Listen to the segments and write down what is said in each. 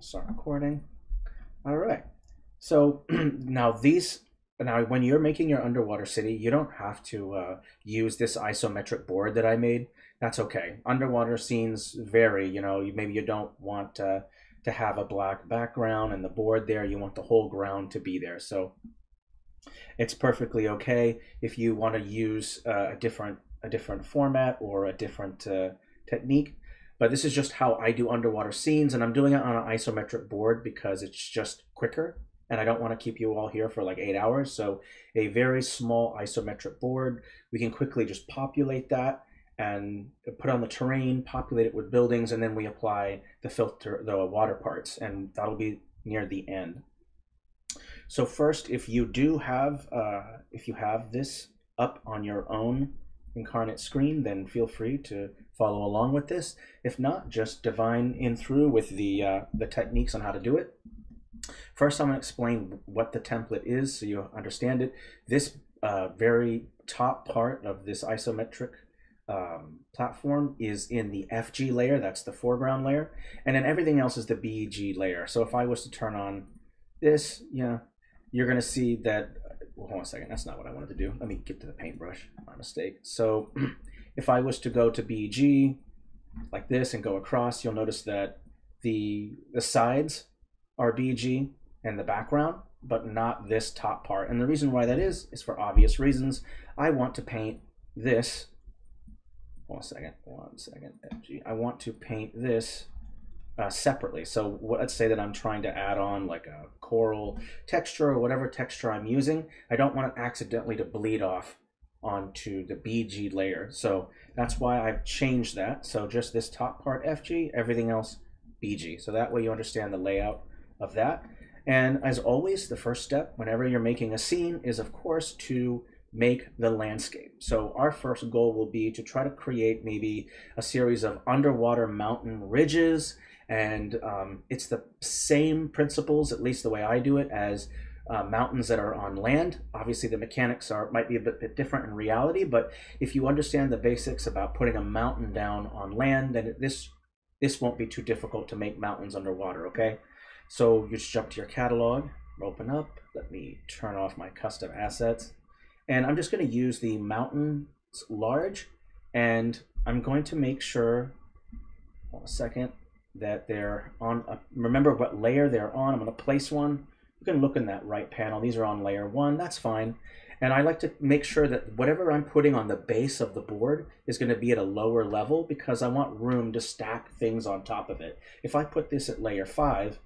Start recording. All right. So now these now when you're making your underwater city, you don't have to uh, use this isometric board that I made. That's okay. Underwater scenes vary. You know, maybe you don't want uh, to have a black background and the board there. You want the whole ground to be there. So it's perfectly okay if you want to use uh, a different a different format or a different uh, technique. But this is just how I do underwater scenes, and I'm doing it on an isometric board because it's just quicker, and I don't want to keep you all here for like eight hours. So a very small isometric board, we can quickly just populate that and put on the terrain, populate it with buildings, and then we apply the filter, the water parts, and that'll be near the end. So first, if you do have, uh, if you have this up on your own Inkarnate screen, then feel free to follow along with this. If not, just divine in through with the, uh, the techniques on how to do it. First, I'm going to explain what the template is so you understand it. This uh, very top part of this isometric um, platform is in the FG layer, that's the foreground layer, and then everything else is the BG layer. So if I was to turn on this, you know, you're going to see that, well, hold on a second, that's not what I wanted to do. Let me get to the paintbrush, my mistake. So if I was to go to BG like this and go across, you'll notice that the, the sides are BG and the background, but not this top part. And the reason why that is, is for obvious reasons. I want to paint this, one second, one second, FG. I want to paint this uh, separately. So let's say that I'm trying to add on like a coral texture or whatever texture I'm using. I don't want it accidentally to bleed off onto the BG layer. So that's why I've changed that. So just this top part FG, everything else BG. So that way you understand the layout of that. And as always, the first step whenever you're making a scene is of course to make the landscape. So our first goal will be to try to create maybe a series of underwater mountain ridges and um, it's the same principles, at least the way I do it, as uh, mountains that are on land. Obviously, the mechanics are might be a bit, bit, different in reality, but if you understand the basics about putting a mountain down on land, then this this won't be too difficult to make mountains underwater. Okay, so you just jump to your catalog, open up. Let me turn off my custom assets, and I'm just going to use the mountains large, and I'm going to make sure. Hold a second that they're on, a, remember what layer they're on. I'm going to place one. You can look in that right panel. These are on layer one. That's fine. And I like to make sure that whatever I'm putting on the base of the board is going to be at a lower level because I want room to stack things on top of it. If I put this at layer five,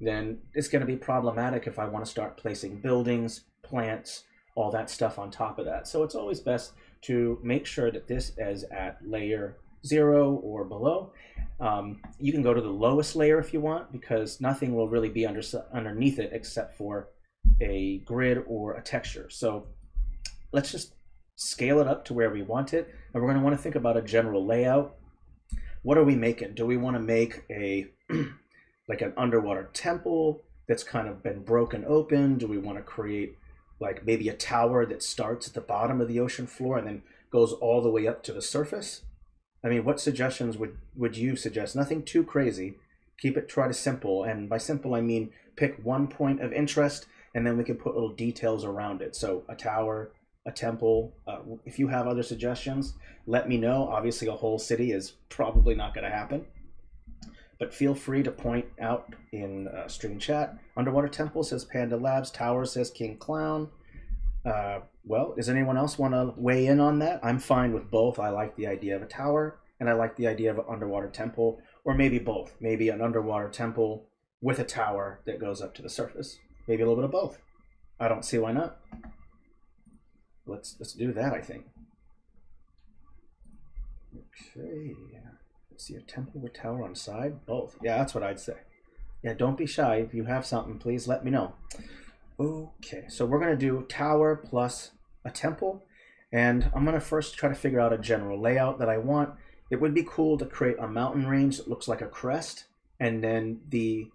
then it's going to be problematic if I want to start placing buildings, plants, all that stuff on top of that. So it's always best to make sure that this is at layer zero or below. Um, you can go to the lowest layer if you want because nothing will really be under, underneath it except for a grid or a texture. So let's just scale it up to where we want it. And we're going to want to think about a general layout. What are we making? Do we want to make a like an underwater temple that's kind of been broken open? Do we want to create like maybe a tower that starts at the bottom of the ocean floor and then goes all the way up to the surface? I mean, what suggestions would, would you suggest? Nothing too crazy. Keep it try to simple. And by simple, I mean pick one point of interest and then we can put little details around it. So a tower, a temple. Uh, if you have other suggestions, let me know. Obviously, a whole city is probably not going to happen. But feel free to point out in uh, stream chat. Underwater Temple says Panda Labs. Tower says King Clown. Uh, well, does anyone else want to weigh in on that? I'm fine with both. I like the idea of a tower, and I like the idea of an underwater temple, or maybe both. Maybe an underwater temple with a tower that goes up to the surface. Maybe a little bit of both. I don't see why not. Let's let's do that. I think. Okay. Let's see a temple with tower on side. Both. Yeah, that's what I'd say. Yeah, don't be shy. If you have something, please let me know. Okay, so we're going to do tower plus a temple. And I'm going to first try to figure out a general layout that I want. It would be cool to create a mountain range that looks like a crest. And then the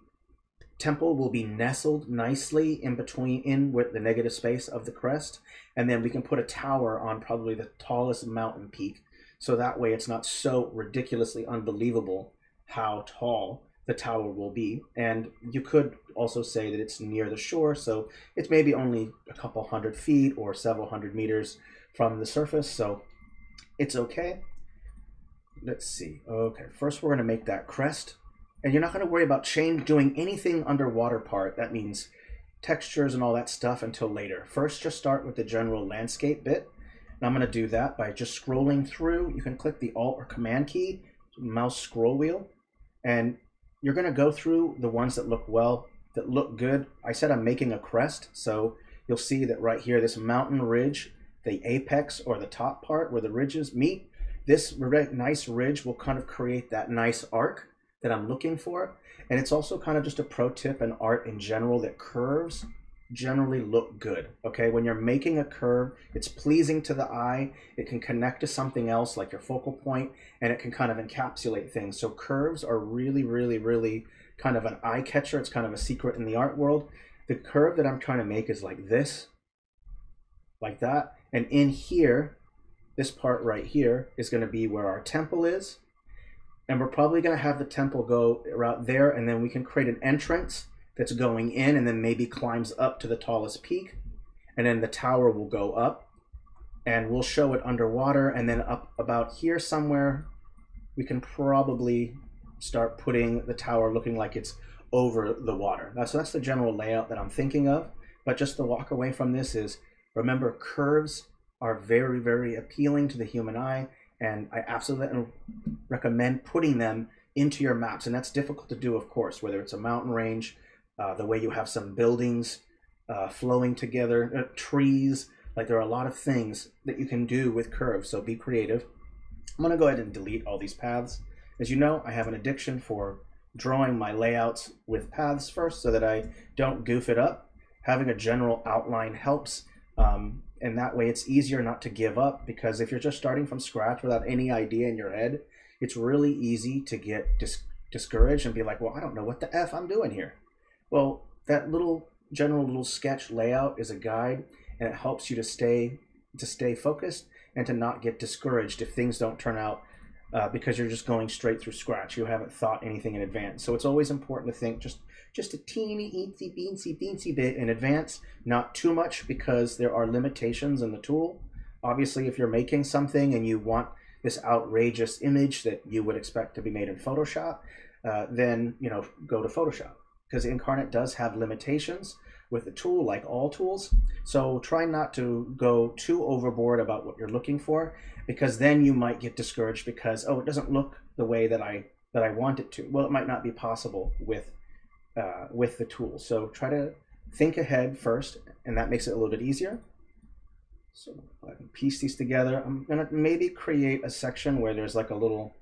temple will be nestled nicely in between, in with the negative space of the crest. And then we can put a tower on probably the tallest mountain peak. So that way it's not so ridiculously unbelievable how tall the tower will be. And you could also say that it's near the shore, so it's maybe only a couple hundred feet or several hundred meters from the surface, so it's okay. Let's see. Okay, first we're going to make that crest. And you're not going to worry about change doing anything underwater part. That means textures and all that stuff until later. First, just start with the general landscape bit. And I'm going to do that by just scrolling through. You can click the Alt or Command key, mouse scroll wheel, and you're going to go through the ones that look well, that look good. I said I'm making a crest, so you'll see that right here, this mountain ridge, the apex or the top part where the ridges meet, this nice ridge will kind of create that nice arc that I'm looking for. And it's also kind of just a pro tip in art in general that curves generally look good. Okay, when you're making a curve, it's pleasing to the eye. It can connect to something else like your focal point, and it can kind of encapsulate things. So curves are really, really, really kind of an eye catcher. It's kind of a secret in the art world. The curve that I'm trying to make is like this, like that. And in here, this part right here is going to be where our temple is. And we're probably going to have the temple go right there, and then we can create an entrance that's going in and then maybe climbs up to the tallest peak. And then the tower will go up and we'll show it underwater and then up about here somewhere we can probably start putting the tower looking like it's over the water. Now, so that's the general layout that I'm thinking of. But just the walk away from this is remember curves are very, very appealing to the human eye. And I absolutely recommend putting them into your maps. And that's difficult to do, of course, whether it's a mountain range, uh, the way you have some buildings uh, flowing together, uh, trees. Like there are a lot of things that you can do with curves. So be creative. I'm to go ahead and delete all these paths. As you know, I have an addiction for drawing my layouts with paths first so that I don't goof it up. Having a general outline helps. Um, and that way it's easier not to give up because if you're just starting from scratch without any idea in your head, it's really easy to get dis discouraged and be like, well, I don't know what the F I'm doing here. Well, that little general little sketch layout is a guide and it helps you to stay to stay focused and to not get discouraged if things don't turn out uh, because you're just going straight through scratch. You haven't thought anything in advance. So it's always important to think just just a teeny eensy beensy beensy bit in advance, not too much because there are limitations in the tool. Obviously, if you're making something and you want this outrageous image that you would expect to be made in Photoshop, uh, then you know go to Photoshop because Inkarnate does have limitations with the tool, like all tools. So try not to go too overboard about what you're looking for, because then you might get discouraged because oh, it doesn't look the way that I that I want it to. Well, it might not be possible with uh, with the tool. So try to think ahead first, and that makes it a little bit easier. So I can piece these together. I'm gonna maybe create a section where there's like a little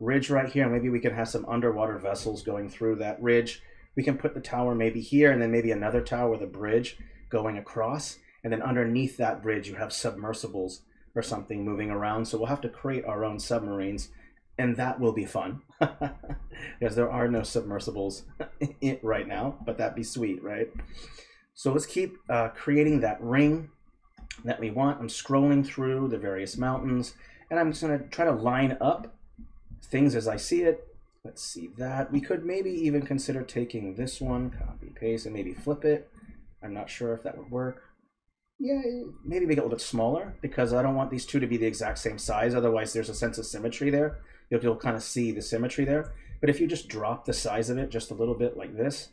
ridge right here. Maybe we can have some underwater vessels going through that ridge we can put the tower maybe here and then maybe another tower with a bridge going across. And then underneath that bridge, you have submersibles or something moving around. So we'll have to create our own submarines and that will be fun because there are no submersibles right now, but that'd be sweet, right? So let's keep uh, creating that ring that we want. I'm scrolling through the various mountains and I'm just gonna try to line up things as I see it Let's see that. We could maybe even consider taking this one, copy, paste, and maybe flip it. I'm not sure if that would work. Yeah, maybe make it a little bit smaller because I don't want these two to be the exact same size. Otherwise, there's a sense of symmetry there. You'll, you'll kind of see the symmetry there. But if you just drop the size of it just a little bit like this,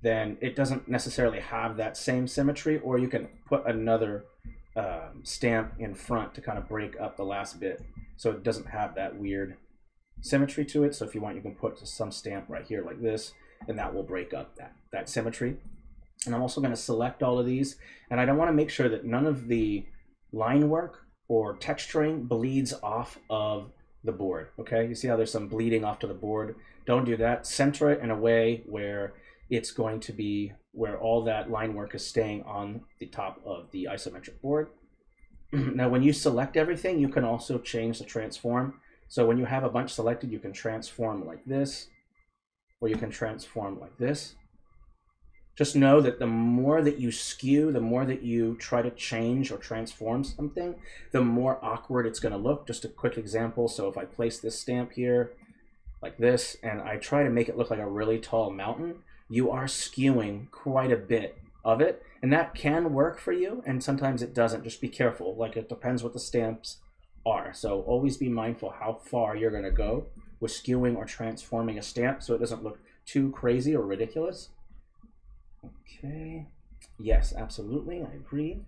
then it doesn't necessarily have that same symmetry. Or you can put another um, stamp in front to kind of break up the last bit so it doesn't have that weird symmetry to it. So if you want, you can put some stamp right here like this, and that will break up that, that symmetry. And I'm also going to select all of these. And I don't want to make sure that none of the line work or texturing bleeds off of the board. Okay, you see how there's some bleeding off to the board? Don't do that. Center it in a way where it's going to be where all that line work is staying on the top of the isometric board. now, when you select everything, you can also change the transform so when you have a bunch selected, you can transform like this, or you can transform like this. Just know that the more that you skew, the more that you try to change or transform something, the more awkward it's going to look. Just a quick example. So if I place this stamp here, like this, and I try to make it look like a really tall mountain, you are skewing quite a bit of it. And that can work for you, and sometimes it doesn't. Just be careful. Like it depends what the stamps are. So always be mindful how far you're going to go with skewing or transforming a stamp so it doesn't look too crazy or ridiculous. Okay. Yes, absolutely. I agree.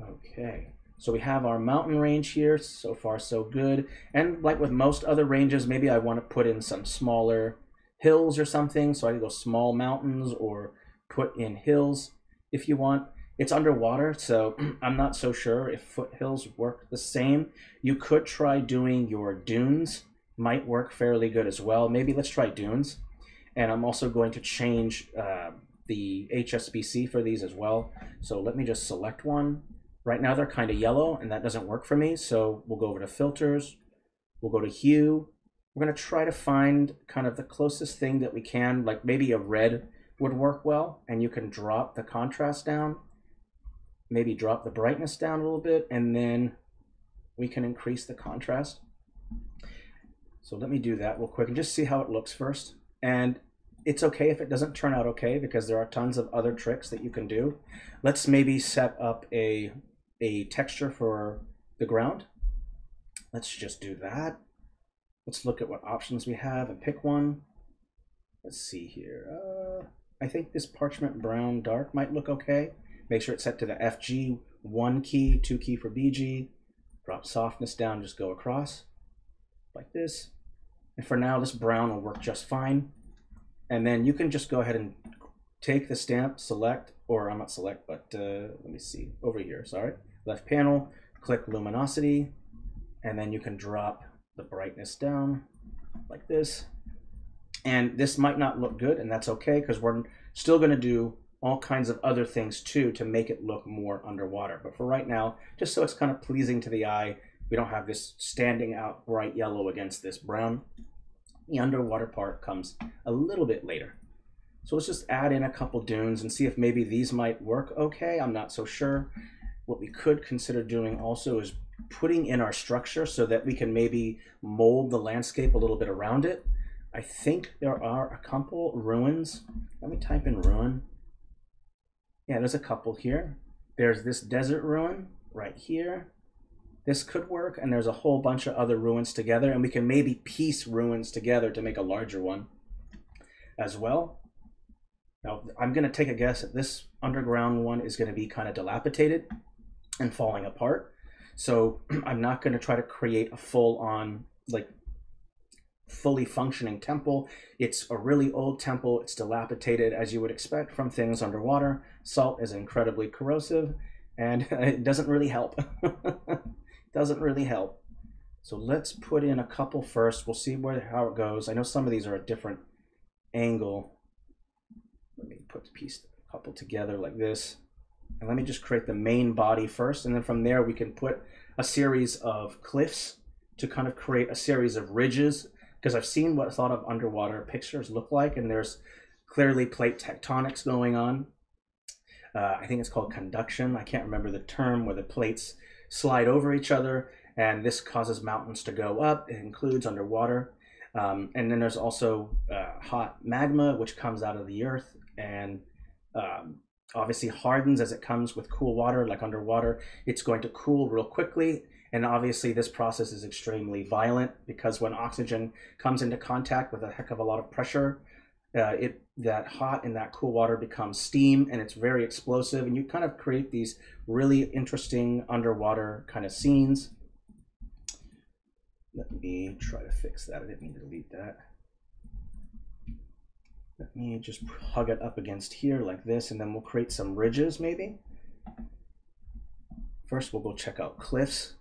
Okay. So we have our mountain range here. So far, so good. And like with most other ranges, maybe I want to put in some smaller hills or something. So I can go small mountains or put in hills if you want. It's underwater, so I'm not so sure if foothills work the same. You could try doing your dunes. Might work fairly good as well. Maybe let's try dunes. And I'm also going to change uh, the HSBC for these as well. So let me just select one. Right now they're kind of yellow and that doesn't work for me. So we'll go over to filters. We'll go to hue. We're going to try to find kind of the closest thing that we can, like maybe a red would work well. And you can drop the contrast down, maybe drop the brightness down a little bit, and then we can increase the contrast. So let me do that real quick and just see how it looks first. And it's okay if it doesn't turn out okay because there are tons of other tricks that you can do. Let's maybe set up a, a texture for the ground. Let's just do that. Let's look at what options we have and pick one. Let's see here. Uh, I think this parchment brown dark might look okay. Make sure it's set to the FG one key, two key for BG. Drop softness down, just go across like this. And for now, this brown will work just fine. And then you can just go ahead and take the stamp, select, or I'm not select, but uh, let me see, over here, sorry. Left panel, click luminosity, and then you can drop the brightness down like this. And this might not look good, and that's okay, because we're still gonna do all kinds of other things too to make it look more underwater. But for right now, just so it's kind of pleasing to the eye, we don't have this standing out bright yellow against this brown. The underwater part comes a little bit later. So let's just add in a couple dunes and see if maybe these might work okay. I'm not so sure. What we could consider doing also is putting in our structure so that we can maybe mold the landscape a little bit around it. I think there are a couple ruins. Let me type in ruin. Yeah, there's a couple here. There's this desert ruin right here. This could work and there's a whole bunch of other ruins together and we can maybe piece ruins together to make a larger one as well. Now i'm going to take a guess that this underground one is going to be kind of dilapidated and falling apart. So i'm not going to try to create a full on like fully functioning temple it's a really old temple it's dilapidated as you would expect from things underwater salt is incredibly corrosive and it doesn't really help doesn't really help. So let's put in a couple first. We'll see where how it goes. I know some of these are a different angle. Let me put the piece a couple together like this. And let me just create the main body first. And then from there, we can put a series of cliffs to kind of create a series of ridges. Because I've seen what a lot of underwater pictures look like. And there's clearly plate tectonics going on. Uh, I think it's called conduction. I can't remember the term where the plates slide over each other, and this causes mountains to go up. It includes underwater. Um, and then there's also uh, hot magma, which comes out of the earth and um, obviously hardens as it comes with cool water, like underwater. It's going to cool real quickly. And obviously, this process is extremely violent because when oxygen comes into contact with a heck of a lot of pressure, uh, it that hot and that cool water becomes steam and it's very explosive. And you kind of create these really interesting underwater kind of scenes. Let me try to fix that. I didn't mean to delete that. Let me just hug it up against here like this and then we'll create some ridges maybe. First we'll go check out cliffs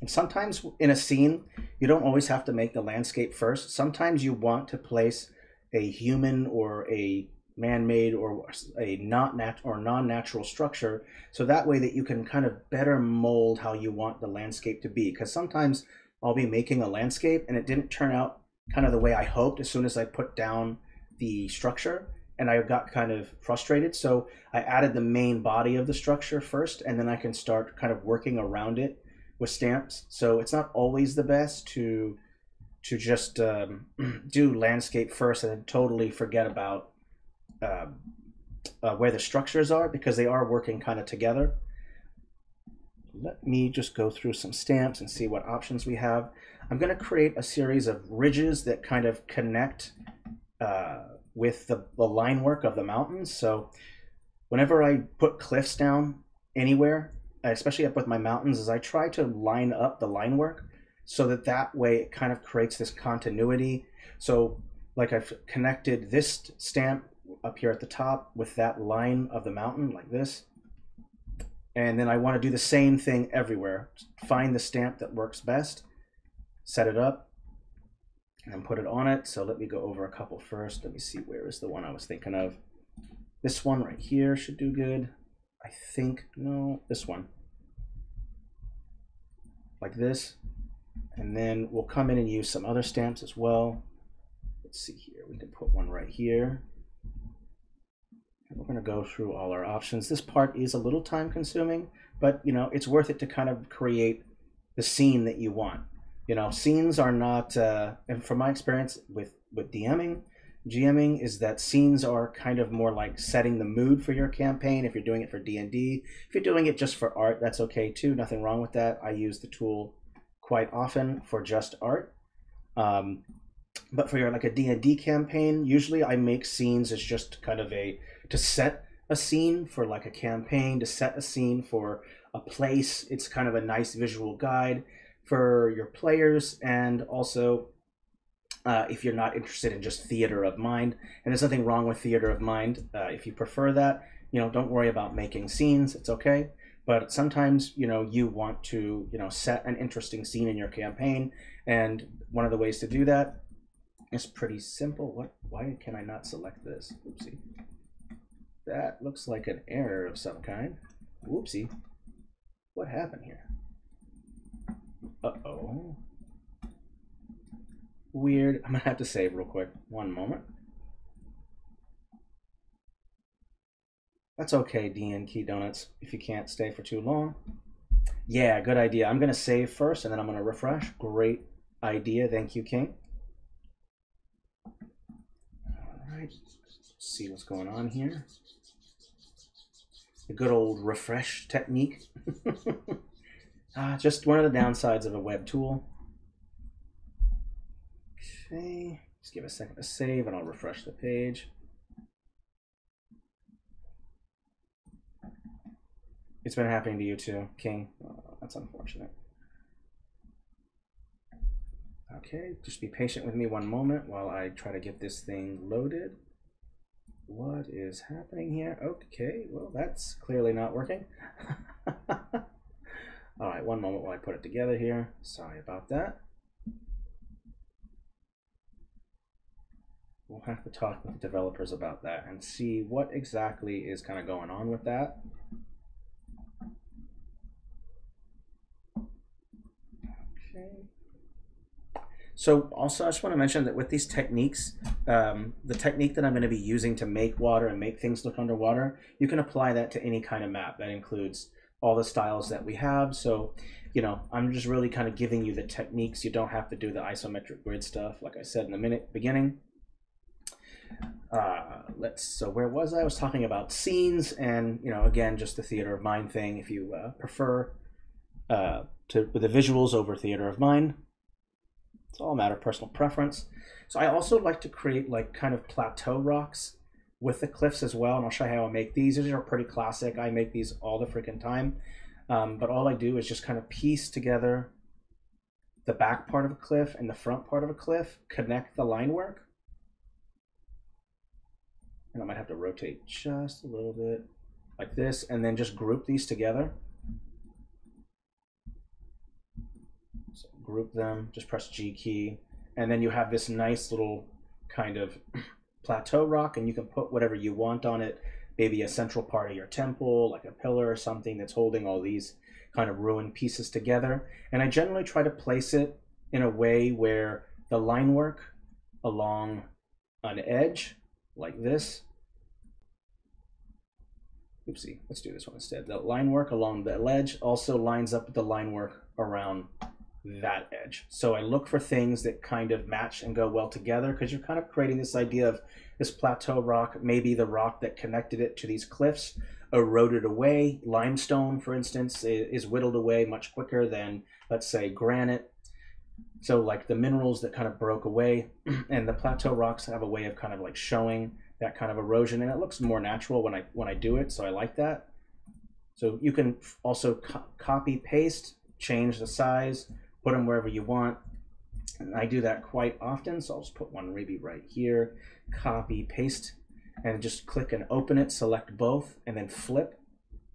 and sometimes in a scene you don't always have to make the landscape first. Sometimes you want to place a human or a man-made or a not nat or non-natural structure so that way that you can kind of better mold how you want the landscape to be. Because sometimes I'll be making a landscape and it didn't turn out kind of the way I hoped as soon as I put down the structure and I got kind of frustrated. So I added the main body of the structure first and then I can start kind of working around it with stamps so it's not always the best to to just um, do landscape first and then totally forget about uh, uh, where the structures are because they are working kind of together. Let me just go through some stamps and see what options we have. I'm going to create a series of ridges that kind of connect uh, with the, the line work of the mountains. So whenever I put cliffs down anywhere, especially up with my mountains, is I try to line up the line work so that that way it kind of creates this continuity. So like I've connected this stamp up here at the top with that line of the mountain like this. And then I want to do the same thing everywhere. Find the stamp that works best, set it up, and put it on it. So let me go over a couple first. Let me see where is the one I was thinking of. This one right here should do good. I think, no, this one. Like this. And then we'll come in and use some other stamps as well. Let's see here. We can put one right here. And we're going to go through all our options. This part is a little time consuming, but you know, it's worth it to kind of create the scene that you want. You know, scenes are not, uh, and from my experience with, with DMing, GMing is that scenes are kind of more like setting the mood for your campaign. If you're doing it for D&D, if you're doing it just for art, that's okay too. Nothing wrong with that. I use the tool quite often for just art. Um, but for your like a D&D campaign, usually I make scenes as just kind of a to set a scene for like a campaign, to set a scene for a place. It's kind of a nice visual guide for your players and also uh, if you're not interested in just theater of mind. And there's nothing wrong with theater of mind. Uh, if you prefer that, you know, don't worry about making scenes. It's okay. But sometimes, you know, you want to, you know, set an interesting scene in your campaign. And one of the ways to do that is pretty simple. What? Why can I not select this? Oopsie. That looks like an error of some kind. Whoopsie. What happened here? Uh-oh. Weird. I'm to have to save real quick. One moment. That's okay, DN Key Donuts, if you can't stay for too long. Yeah, good idea. I'm to save first, and then I'm to refresh. Great idea. Thank you, King. All right. see what's going on here. The good old refresh technique. uh, just one of the downsides of a web tool. Okay, just give a second to save and I'll refresh the page. It's been happening to you too, King. Oh, that's unfortunate. Okay, just be patient with me one moment while I try to get this thing loaded. What is happening here? Okay, well, that's clearly not working. All right, one moment while I put it together here. Sorry about that. We'll have to talk with the developers about that and see what exactly is kind of going on with that. Okay. So also, I just want to mention that with these techniques, um, the technique that I'm going to be using to make water and make things look underwater, you can apply that to any kind of map. That includes all the styles that we have. So, you know, I'm just really kind of giving you the techniques. You don't have to do the isometric grid stuff, like I said in the minute beginning. Uh, let's. So where was I? I was talking about scenes, and you know, again, just the theater of mind thing. If you uh, prefer uh, to with the visuals over theater of mind, it's all a matter of personal preference. So I also like to create like kind of plateau rocks with the cliffs as well. And I'll show you how I make these. These are pretty classic. I make these all the freaking time. Um, but all I do is just kind of piece together the back part of a cliff and the front part of a cliff, connect the line work. And I might have to rotate just a little bit like this and then just group these together. group them, just press G key, and then you have this nice little kind of plateau rock, and you can put whatever you want on it, maybe a central part of your temple, like a pillar or something that's holding all these kind of ruined pieces together. And I generally try to place it in a way where the line work along an edge, like this, oopsie, let's do this one instead. The line work along the ledge also lines up with the line work around that edge. So I look for things that kind of match and go well together because you're kind of creating this idea of this plateau rock, maybe the rock that connected it to these cliffs eroded away. Limestone, for instance, is whittled away much quicker than, let's say, granite. So like the minerals that kind of broke away and the plateau rocks have a way of kind of like showing that kind of erosion and it looks more natural when I when I do it. So I like that. So you can also co copy paste, change the size, put them wherever you want. And I do that quite often. So I'll just put one maybe right here, copy, paste, and just click and open it, select both, and then flip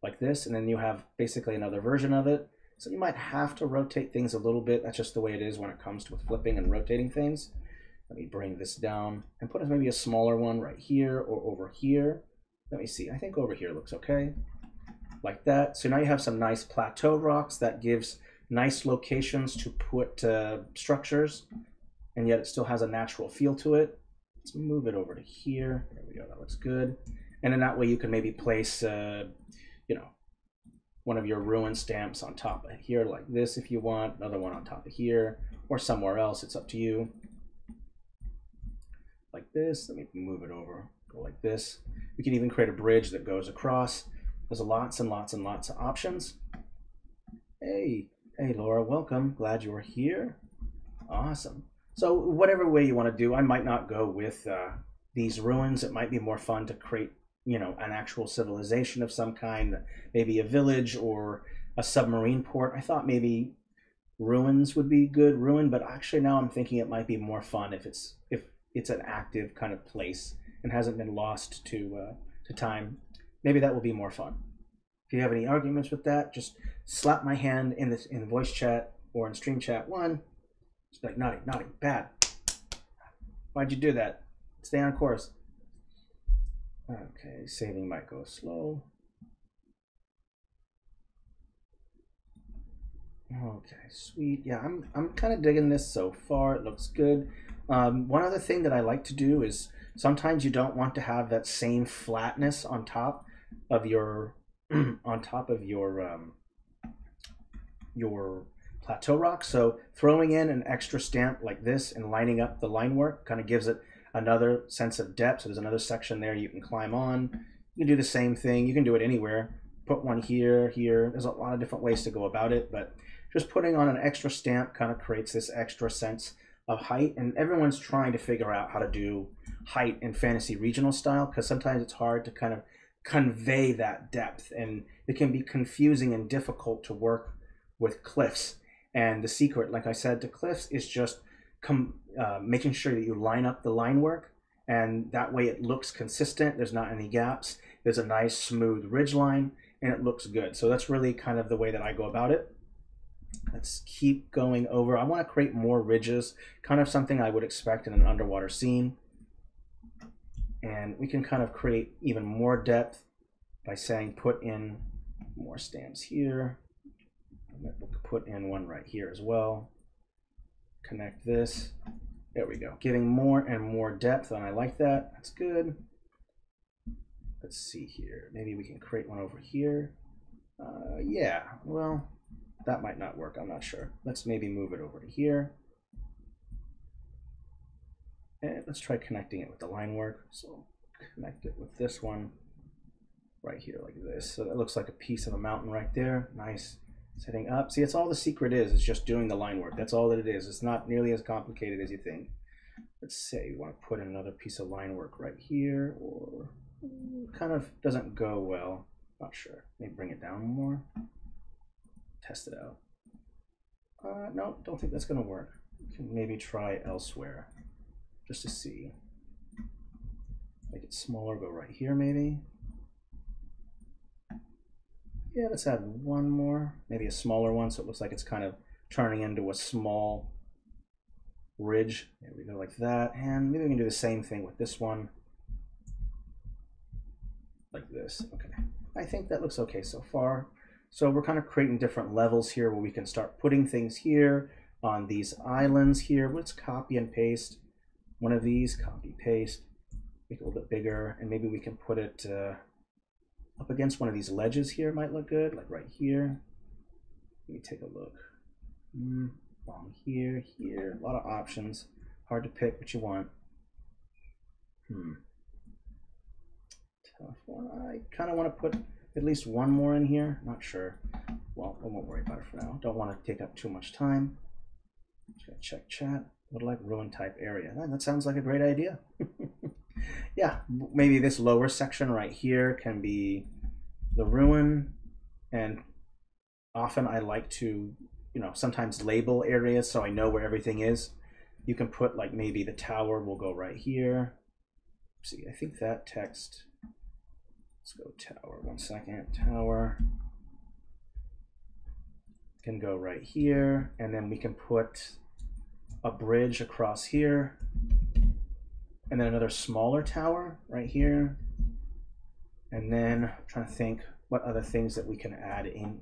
like this. And then you have basically another version of it. So you might have to rotate things a little bit. That's just the way it is when it comes to flipping and rotating things. Let me bring this down and put maybe a smaller one right here or over here. Let me see. I think over here looks okay. Like that. So now you have some nice plateau rocks that gives nice locations to put uh, structures and yet it still has a natural feel to it. Let's move it over to here. There we go. That looks good. And then that way you can maybe place, uh, you know, one of your ruin stamps on top of here like this if you want, another one on top of here, or somewhere else. It's up to you. Like this. Let me move it over. Go like this. We can even create a bridge that goes across. There's lots and lots and lots of options. Hey, hey Laura, welcome. Glad you're here. Awesome. So whatever way you want to do, I might not go with uh, these ruins. It might be more fun to create you know an actual civilization of some kind maybe a village or a submarine port i thought maybe ruins would be good ruin but actually now i'm thinking it might be more fun if it's if it's an active kind of place and hasn't been lost to uh, to time maybe that will be more fun if you have any arguments with that just slap my hand in this in voice chat or in stream chat one just like naughty naughty bad why'd you do that stay on course Okay, saving might go slow. Okay, sweet. Yeah, I'm I'm kind of digging this so far. It looks good. Um, one other thing that I like to do is sometimes you don't want to have that same flatness on top of your on top of your um, your plateau rock. So throwing in an extra stamp like this and lining up the line work kind of gives it another sense of depth. So there's another section there you can climb on. You can do the same thing. You can do it anywhere. Put one here, here. There's a lot of different ways to go about it, but just putting on an extra stamp kind of creates this extra sense of height. And everyone's trying to figure out how to do height in fantasy regional style because sometimes it's hard to kind of convey that depth and it can be confusing and difficult to work with cliffs. And the secret, like I said, to cliffs is just com- uh, making sure that you line up the line work and that way it looks consistent. There's not any gaps. There's a nice smooth ridge line and it looks good. So that's really kind of the way that I go about it. Let's keep going over. I want to create more ridges, kind of something I would expect in an underwater scene. And we can kind of create even more depth by saying put in more stamps here. We'll put in one right here as well connect this. There we go. Giving more and more depth, and I like that. That's good. Let's see here. Maybe we can create one over here. Uh, yeah, well, that might not work. I'm not sure. Let's maybe move it over to here. And let's try connecting it with the line work. So connect it with this one right here like this. So that looks like a piece of a mountain right there. Nice setting up. See, it's all the secret is, is just doing the line work. That's all that it is. It's not nearly as complicated as you think. Let's say you want to put in another piece of line work right here, or mm, kind of doesn't go well. Not sure. Maybe bring it down more. Test it out. Uh, no, don't think that's to work. can maybe try elsewhere, just to see. Make it smaller, go right here maybe. Yeah, let's add one more, maybe a smaller one, so it looks like it's kind of turning into a small ridge. There we go, like that. And maybe we can do the same thing with this one. Like this, okay. I think that looks okay so far. So we're kind of creating different levels here where we can start putting things here on these islands here. Let's copy and paste one of these, copy, paste, make it a little bit bigger, and maybe we can put it uh, up against one of these ledges here might look good, like right here. Let me take a look. Mm, Along here, here, a lot of options. Hard to pick what you want. Hmm. Tough one. I kind of want to put at least one more in here. Not sure. Well, I won't worry about it for now. Don't want to take up too much time. Just gonna check chat. Would like ruin type area. That sounds like a great idea. yeah, maybe this lower section right here can be the ruin. And often I like to, you know, sometimes label areas so I know where everything is. You can put like maybe the tower will go right here. Let's see, I think that text, let's go tower, one second, tower can go right here. And then we can put a bridge across here, and then another smaller tower right here. And then I'm trying to think what other things that we can add in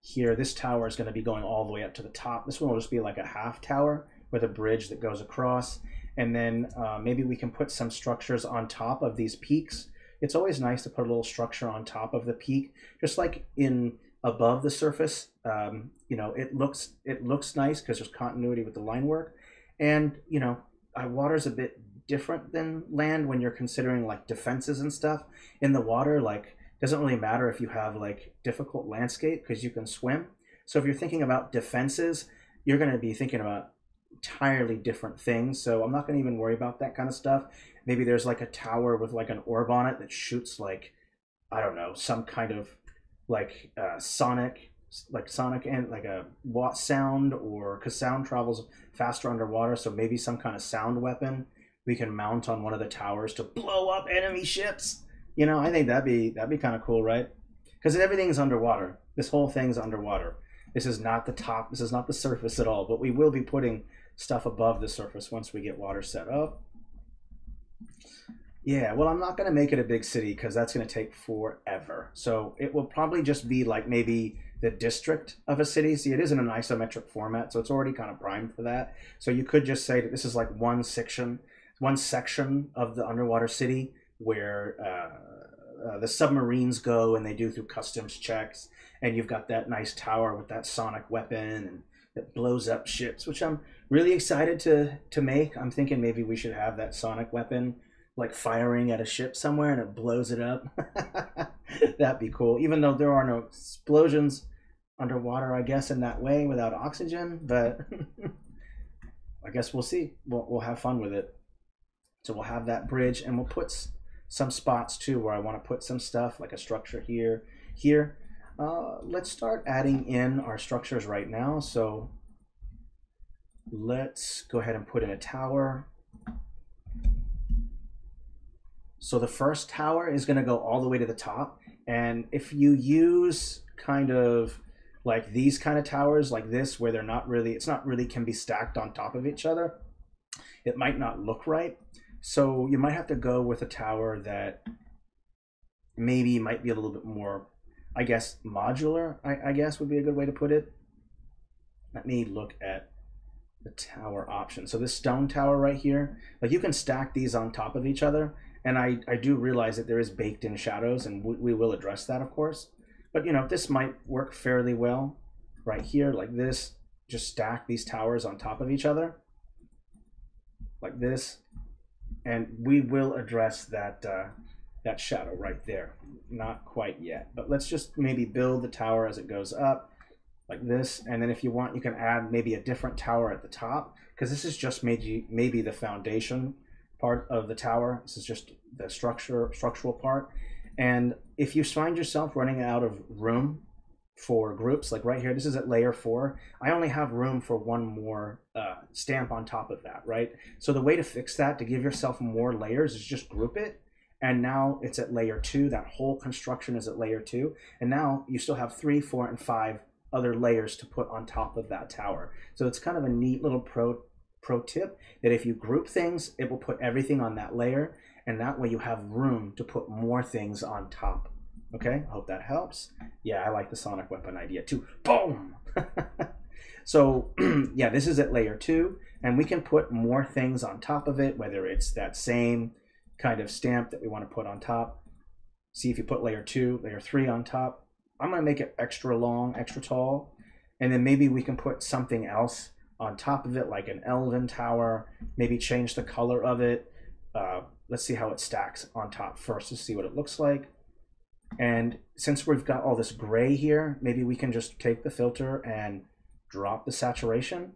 here. This tower is going to be going all the way up to the top. This one will just be like a half tower with a bridge that goes across. And then uh, maybe we can put some structures on top of these peaks. It's always nice to put a little structure on top of the peak, just like in above the surface. Um, you know, it looks it looks nice because there's continuity with the line work, and you know, uh, water's a bit different than land when you're considering like defenses and stuff. In the water, like doesn't really matter if you have like difficult landscape because you can swim. So if you're thinking about defenses, you're going to be thinking about entirely different things. So I'm not going to even worry about that kind of stuff. Maybe there's like a tower with like an orb on it that shoots like I don't know some kind of like uh, sonic like sonic and like a watt sound or because sound travels faster underwater so maybe some kind of sound weapon we can mount on one of the towers to blow up enemy ships you know i think that'd be that'd be kind of cool right because everything's underwater this whole thing's underwater this is not the top this is not the surface at all but we will be putting stuff above the surface once we get water set up yeah, well, I'm not going to make it a big city because that's going to take forever. So it will probably just be like maybe the district of a city. See, it is in an isometric format, so it's already kind of primed for that. So you could just say that this is like one section, one section of the underwater city where uh, uh, the submarines go and they do through customs checks, and you've got that nice tower with that sonic weapon and that blows up ships, which I'm really excited to to make. I'm thinking maybe we should have that sonic weapon like firing at a ship somewhere and it blows it up. That'd be cool. Even though there are no explosions underwater, I guess, in that way without oxygen, but I guess we'll see. We'll, we'll have fun with it. So we'll have that bridge and we'll put some spots too where I want to put some stuff like a structure here, here. Uh, let's start adding in our structures right now. So let's go ahead and put in a tower. So the first tower is going to go all the way to the top. And if you use kind of like these kind of towers like this, where they're not really, it's not really can be stacked on top of each other, it might not look right. So you might have to go with a tower that maybe might be a little bit more, I guess, modular, I, I guess would be a good way to put it. Let me look at the tower option. So this stone tower right here, like you can stack these on top of each other and I, I do realize that there is baked in shadows and we, we will address that of course. But you know this might work fairly well right here like this. Just stack these towers on top of each other like this and we will address that uh, that shadow right there. Not quite yet but let's just maybe build the tower as it goes up like this and then if you want you can add maybe a different tower at the top because this is just maybe maybe the foundation part of the tower. This is just the structure structural part. And if you find yourself running out of room for groups, like right here, this is at layer four, I only have room for one more uh, stamp on top of that, right? So the way to fix that, to give yourself more layers, is just group it. And now it's at layer two. That whole construction is at layer two. And now you still have three, four, and five other layers to put on top of that tower. So it's kind of a neat little pro pro tip that if you group things, it will put everything on that layer, and that way you have room to put more things on top. Okay, I hope that helps. Yeah, I like the sonic weapon idea too. Boom! so, yeah, this is at layer two, and we can put more things on top of it, whether it's that same kind of stamp that we want to put on top. See if you put layer two, layer three on top. I'm to make it extra long, extra tall, and then maybe we can put something else on top of it, like an elven tower. Maybe change the color of it. Uh, let's see how it stacks on top first to see what it looks like. And since we've got all this gray here, maybe we can just take the filter and drop the saturation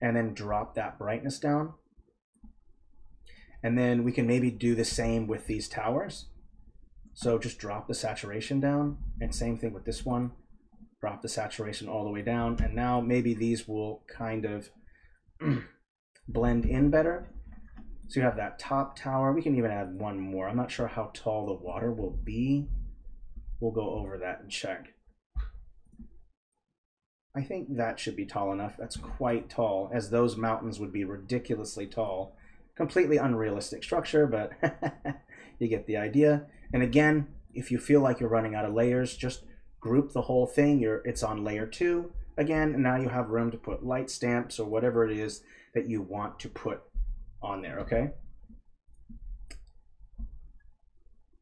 and then drop that brightness down. And then we can maybe do the same with these towers. So just drop the saturation down and same thing with this one. Drop the saturation all the way down. And now maybe these will kind of blend in better. So you have that top tower. We can even add one more. I'm not sure how tall the water will be. We'll go over that and check. I think that should be tall enough. That's quite tall, as those mountains would be ridiculously tall. Completely unrealistic structure, but you get the idea. And again, if you feel like you're running out of layers, just group the whole thing. You're, it's on layer two again, and now you have room to put light stamps or whatever it is that you want to put on there, okay?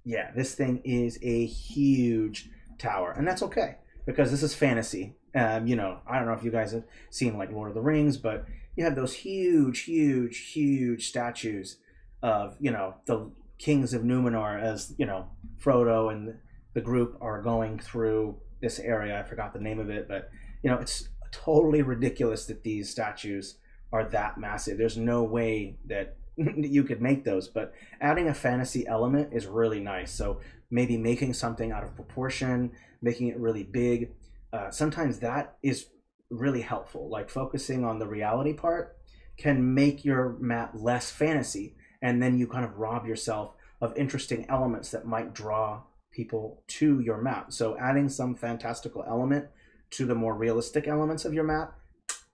Yeah, this thing is a huge tower, and that's okay because this is fantasy. Um, you know, I don't know if you guys have seen like Lord of the Rings, but you have those huge, huge, huge statues of you know the kings of Numenor as you know Frodo and the group are going through this area. I forgot the name of it, but you know it's totally ridiculous that these statues are that massive. There's no way that you could make those, but adding a fantasy element is really nice. So maybe making something out of proportion, making it really big. Uh, sometimes that is really helpful. Like focusing on the reality part can make your map less fantasy, and then you kind of rob yourself of interesting elements that might draw people to your map. So adding some fantastical element to the more realistic elements of your map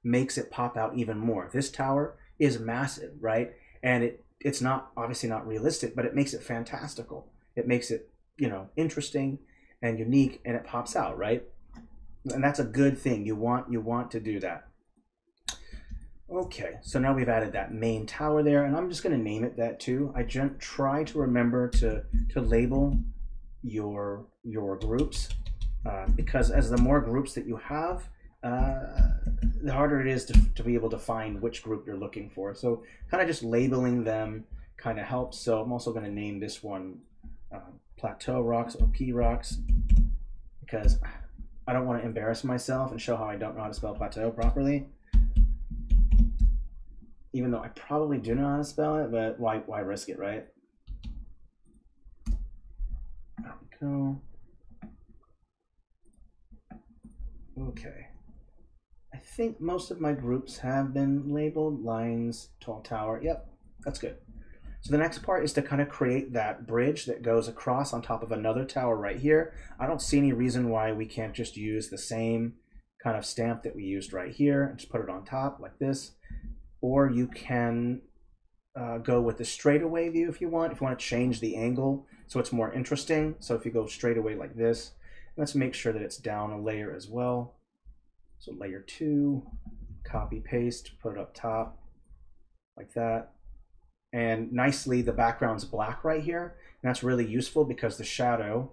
makes it pop out even more. This tower is massive, right? And it it's not obviously not realistic, but it makes it fantastical. It makes it, you know, interesting and unique and it pops out, right? And that's a good thing. You want you want to do that. Okay, so now we've added that main tower there, and I'm just going to name it that too. I try to remember to to label your your groups uh, because as the more groups that you have, uh, the harder it is to, to be able to find which group you're looking for. So kind of just labeling them kind of helps. So I'm also going to name this one uh, Plateau Rocks or P Rocks because I don't want to embarrass myself and show how I don't know how to spell plateau properly. Even though I probably do know how to spell it, but why, why risk it, right? There we go. Okay I think most of my groups have been labeled lines, tall tower. Yep, that's good. So the next part is to kind of create that bridge that goes across on top of another tower right here. I don't see any reason why we can't just use the same kind of stamp that we used right here and just put it on top like this. Or you can uh, go with the straightaway view if you want, if you want to change the angle so it's more interesting. So if you go straight away like this, let's make sure that it's down a layer as well. So layer two, copy paste, put it up top like that. And nicely, the background's black right here. And that's really useful because the shadow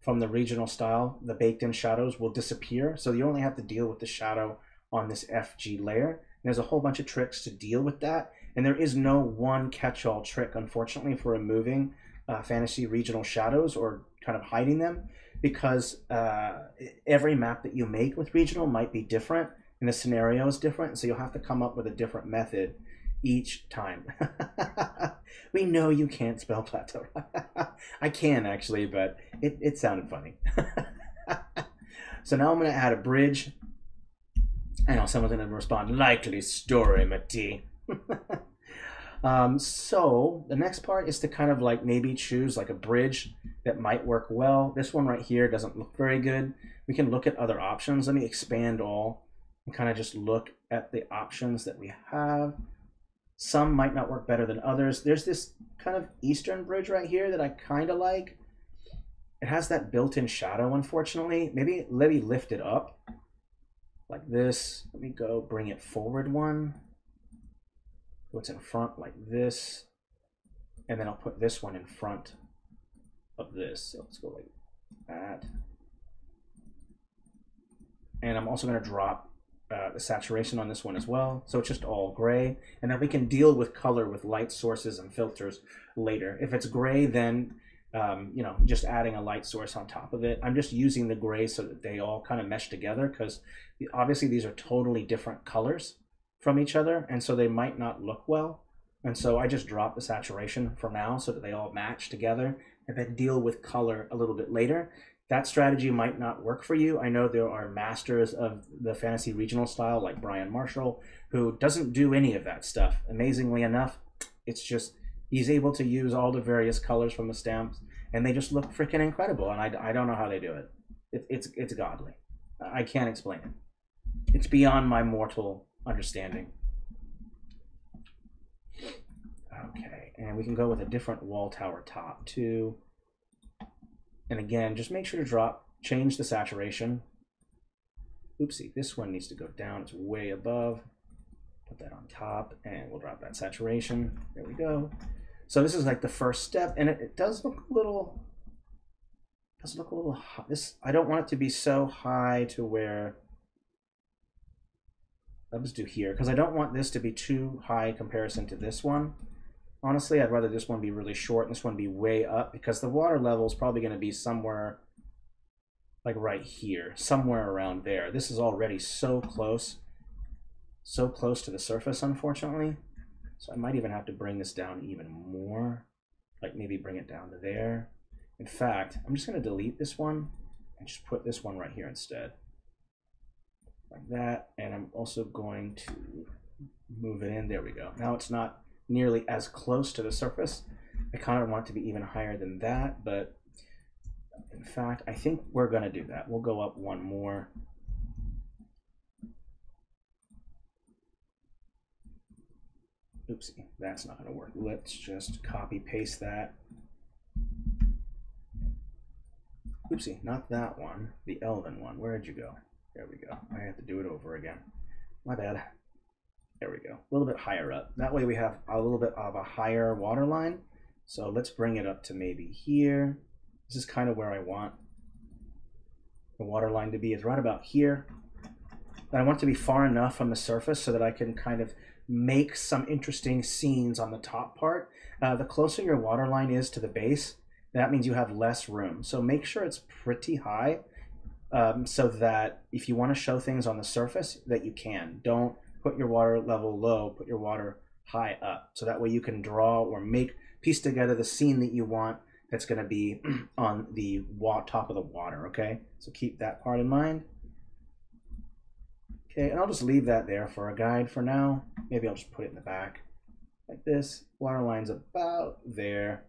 from the regional style, the baked in shadows will disappear. So you only have to deal with the shadow on this FG layer. And there's a whole bunch of tricks to deal with that. And there is no one catch-all trick, unfortunately, for removing uh, fantasy regional shadows or kind of hiding them because uh, every map that you make with regional might be different and the scenario is different. So you'll have to come up with a different method each time. we know you can't spell plateau. I can actually, but it, it sounded funny. so now I'm going to add a bridge. I know someone's going to respond, likely story, Mati. Um, so the next part is to kind of like maybe choose like a bridge that might work well. This one right here doesn't look very good. We can look at other options. Let me expand all and kind of just look at the options that we have. Some might not work better than others. There's this kind of eastern bridge right here that I kind of like. It has that built-in shadow, unfortunately. Maybe let me lift it up like this. Let me go bring it forward one what's in front like this. And then I'll put this one in front of this. So let's go like that. And I'm also going to drop uh, the saturation on this one as well. So it's just all gray. And then we can deal with color with light sources and filters later. If it's gray, then, um, you know, just adding a light source on top of it. I'm just using the gray so that they all kind of mesh together because obviously these are totally different colors from each other. And so they might not look well. And so I just drop the saturation for now so that they all match together and then deal with color a little bit later that strategy might not work for you. I know there are masters of the fantasy regional style, like Brian Marshall, who doesn't do any of that stuff. Amazingly enough, it's just he's able to use all the various colors from the stamps, and they just look freaking incredible. And I, I don't know how they do it. it. It's it's godly. I can't explain it. It's beyond my mortal understanding. Okay, and we can go with a different wall tower top too. And again, just make sure to drop, change the saturation. Oopsie, this one needs to go down. It's way above. Put that on top and we'll drop that saturation. There we go. So this is like the first step and it, it does look a little, does look a little. This, I don't want it to be so high to where, let's do here, because I don't want this to be too high comparison to this one. Honestly, I'd rather this one be really short and this one be way up because the water level is probably going to be somewhere like right here, somewhere around there. This is already so close, so close to the surface, unfortunately. So I might even have to bring this down even more, like maybe bring it down to there. In fact, I'm just going to delete this one and just put this one right here instead. Like that. And I'm also going to move it in. There we go. Now it's not nearly as close to the surface. I kind of want to be even higher than that, but in fact, I think we're going to do that. We'll go up one more. Oopsie, that's not going to work. Let's just copy paste that. Oopsie, not that one, the Elven one. Where'd you go? There we go. I have to do it over again. My bad. There we go. A little bit higher up. That way we have a little bit of a higher water line. So let's bring it up to maybe here. This is kind of where I want the water line to be is right about here. I want it to be far enough from the surface so that I can kind of make some interesting scenes on the top part. Uh, the closer your water line is to the base, that means you have less room. So make sure it's pretty high um, so that if you want to show things on the surface that you can. Don't put your water level low, put your water high up. So that way you can draw or make, piece together the scene that you want that's going to be on the top of the water, okay? So keep that part in mind. Okay, and I'll just leave that there for a guide for now. Maybe I'll just put it in the back like this. Water line's about there.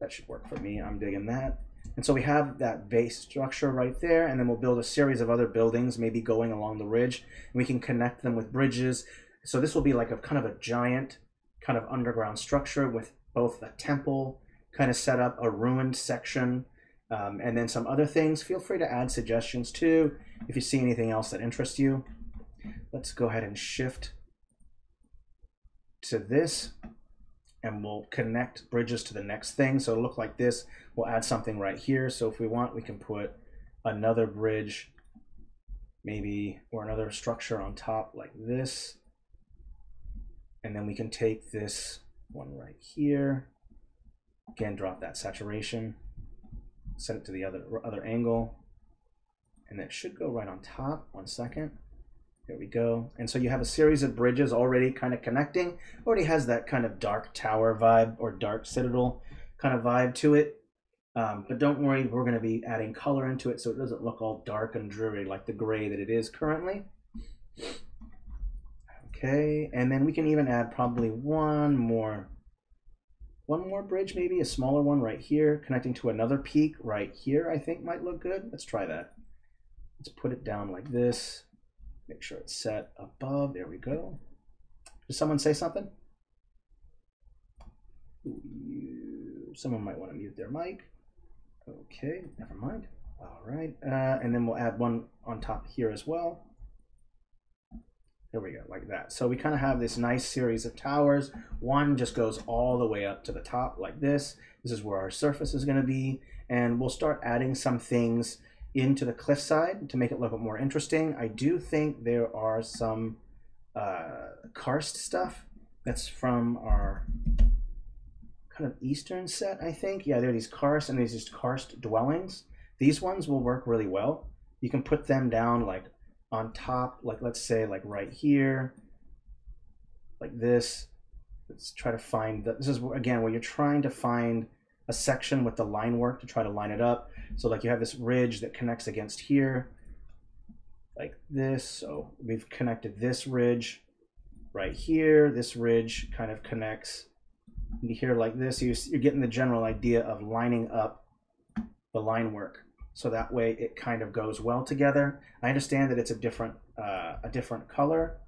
That should work for me. I'm digging that. And so we have that base structure right there, and then we'll build a series of other buildings, maybe going along the ridge, and we can connect them with bridges. So this will be like a kind of a giant kind of underground structure with both a temple kind of set up, a ruined section, um, and then some other things. Feel free to add suggestions too if you see anything else that interests you. Let's go ahead and shift to this and we'll connect bridges to the next thing. So it'll look like this. We'll add something right here. So if we want, we can put another bridge, maybe, or another structure on top like this. And then we can take this one right here. Again, drop that saturation, set it to the other, other angle. And that should go right on top. One second. There we go. And so you have a series of bridges already kind of connecting. Already has that kind of dark tower vibe or dark citadel kind of vibe to it. Um, but don't worry, we're going to be adding color into it so it doesn't look all dark and dreary like the gray that it is currently. Okay, and then we can even add probably one more, one more bridge maybe, a smaller one right here, connecting to another peak right here I think might look good. Let's try that. Let's put it down like this. Make sure it's set above. There we go. Did someone say something? Someone might want to mute their mic. Okay, never mind. All right, uh, and then we'll add one on top here as well. There we go, like that. So we kind of have this nice series of towers. One just goes all the way up to the top like this. This is where our surface is going to be. And we'll start adding some things into the cliffside to make it look more interesting. I do think there are some uh, karst stuff that's from our kind of eastern set, I think. Yeah, there are these karst and these just karst dwellings. These ones will work really well. You can put them down like on top, like let's say like right here, like this. Let's try to find, the, this is again where you're trying to find a section with the line work to try to line it up. So like you have this ridge that connects against here, like this. So we've connected this ridge right here. This ridge kind of connects here like this. You're getting the general idea of lining up the line work. So that way it kind of goes well together. I understand that it's a different uh, a different color,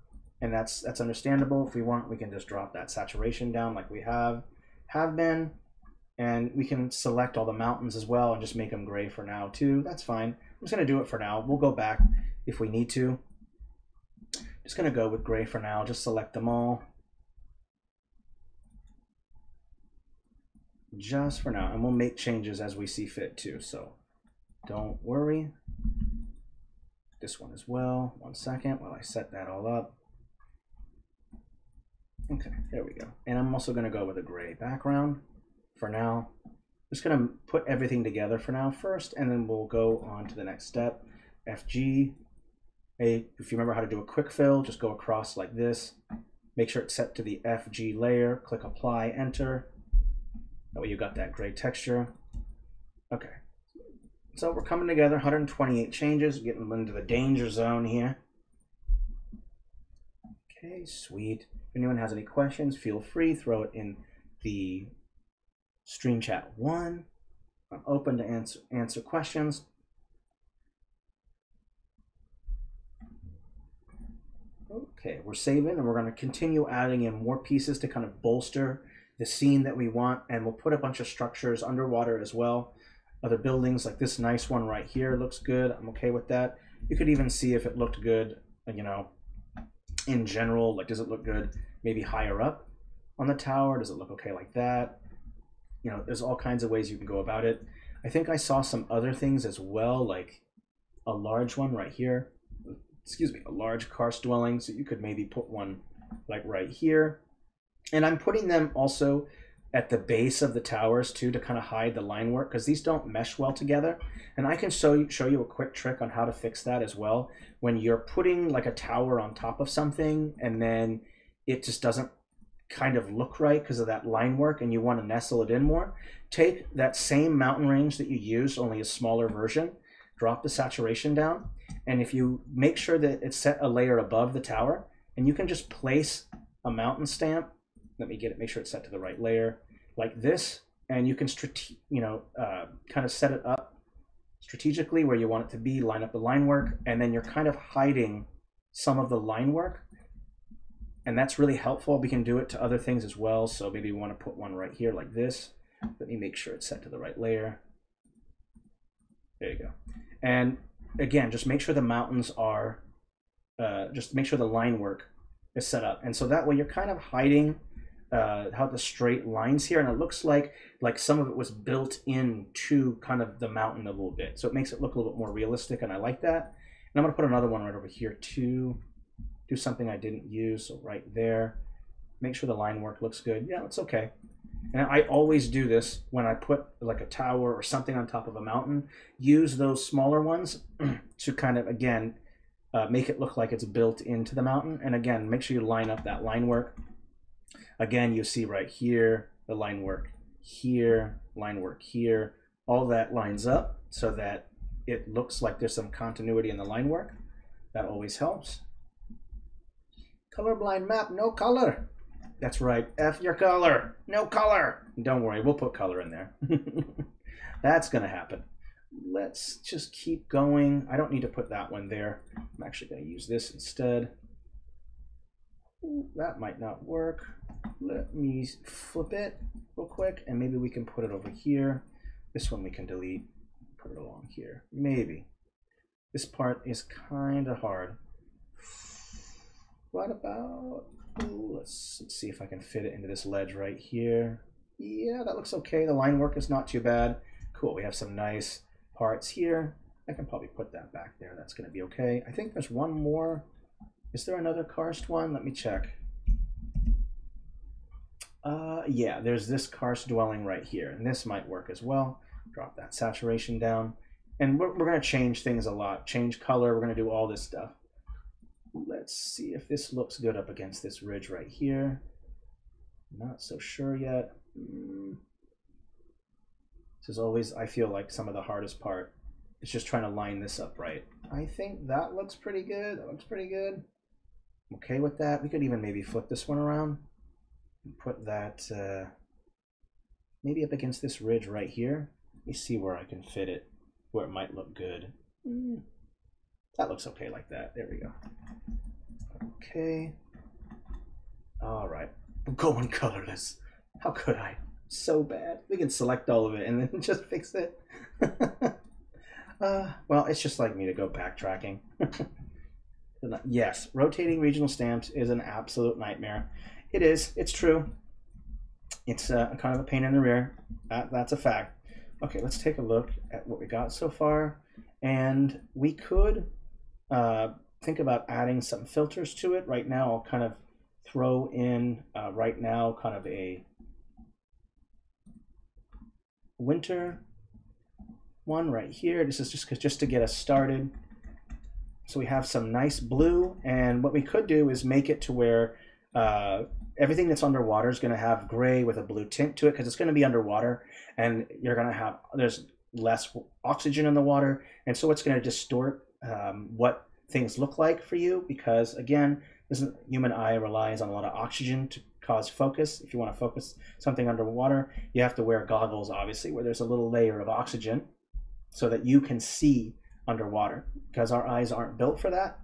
and that's that's understandable. If we want, we can just drop that saturation down like we have have been, and we can select all the mountains as well and just make them gray for now too. That's fine. I'm just gonna do it for now. We'll go back if we need to. Just gonna go with gray for now. Just select them all. Just for now, and we'll make changes as we see fit too. So don't worry. This one as well. One second while I set that all up. Okay, there we go. And I'm also going to go with a gray background for now. Just going to put everything together for now first, and then we'll go on to the next step. FG. Hey, if you remember how to do a quick fill, just go across like this. Make sure it's set to the FG layer. Click apply, enter. That way you got that gray texture. Okay. So we're coming together, 128 changes, getting into the danger zone here. Okay, sweet. If anyone has any questions, feel free, throw it in the stream chat one. I'm open to answer answer questions. Okay, we're saving and we're going to continue adding in more pieces to kind of bolster the scene that we want and we'll put a bunch of structures underwater as well other buildings like this nice one right here looks good i'm okay with that. You could even see if it looked good you know in general like does it look good maybe higher up on the tower? Does it look okay like that? You know there's all kinds of ways you can go about it. I think i saw some other things as well like a large one right here. Excuse me a large karst dwelling so you could maybe put one like right here. And I'm putting them also at the base of the towers too to kind of hide the line work because these don't mesh well together. And I can show you, show you a quick trick on how to fix that as well. When you're putting like a tower on top of something and then it just doesn't kind of look right because of that line work and you want to nestle it in more, take that same mountain range that you used, only a smaller version, drop the saturation down. And if you make sure that it's set a layer above the tower and you can just place a mountain stamp let me get it, make sure it's set to the right layer like this. And you can, strate- you know, uh, kind of set it up strategically where you want it to be, line up the line work, and then you're kind of hiding some of the line work. And that's really helpful. We can do it to other things as well. So maybe we want to put one right here like this. Let me make sure it's set to the right layer. There you go. And again, just make sure the mountains are, uh, just make sure the line work is set up. And so that way you're kind of hiding uh, how the straight lines here, and it looks like like some of it was built into kind of the mountain a little bit, so it makes it look a little bit more realistic, and I like that. And I'm gonna put another one right over here too. Do something I didn't use, so right there. Make sure the line work looks good. Yeah, it's okay. And I always do this when I put like a tower or something on top of a mountain. Use those smaller ones to kind of again uh, make it look like it's built into the mountain. And again, make sure you line up that line work Again, you see right here, the line work here, line work here, all that lines up so that it looks like there's some continuity in the line work. That always helps. Colorblind map, no color. That's right, F your color, no color. Don't worry, we'll put color in there. That's gonna happen. Let's just keep going. I don't need to put that one there. I'm actually gonna use this instead. That might not work. Let me flip it real quick and maybe we can put it over here. This one we can delete, put it along here. Maybe. This part is kind of hard. What about, ooh, let's, let's see if I can fit it into this ledge right here. Yeah, that looks okay. The line work is not too bad. Cool, we have some nice parts here. I can probably put that back there. That's going to be okay. I think there's one more. Is there another karst one? Let me check. Uh, yeah, there's this karst dwelling right here, and this might work as well. Drop that saturation down. And we're, we're going to change things a lot. Change color. We're going to do all this stuff. Let's see if this looks good up against this ridge right here. Not so sure yet. Mm. This is always, I feel like, some of the hardest part. It's just trying to line this up right. I think that looks pretty good. That looks pretty good. Okay with that. We could even maybe flip this one around and put that uh, maybe up against this ridge right here. Let me see where I can fit it, where it might look good. Mm. That looks okay like that. There we go. Okay. All right. I'm going colorless. How could I? So bad. We can select all of it and then just fix it. uh, well, it's just like me to go backtracking. yes, rotating regional stamps is an absolute nightmare. It is. It's true. It's uh, kind of a pain in the rear. That, that's a fact. Okay, let's take a look at what we got so far. And we could uh, think about adding some filters to it. Right now, I'll kind of throw in uh, right now kind of a winter one right here. This is just just to get us started. So we have some nice blue, and what we could do is make it to where uh, everything that's underwater is going to have gray with a blue tint to it because it's going to be underwater, and you're going to have there's less oxygen in the water, and so it's going to distort um, what things look like for you because again, this human eye relies on a lot of oxygen to cause focus. If you want to focus something underwater, you have to wear goggles, obviously, where there's a little layer of oxygen so that you can see underwater because our eyes aren't built for that.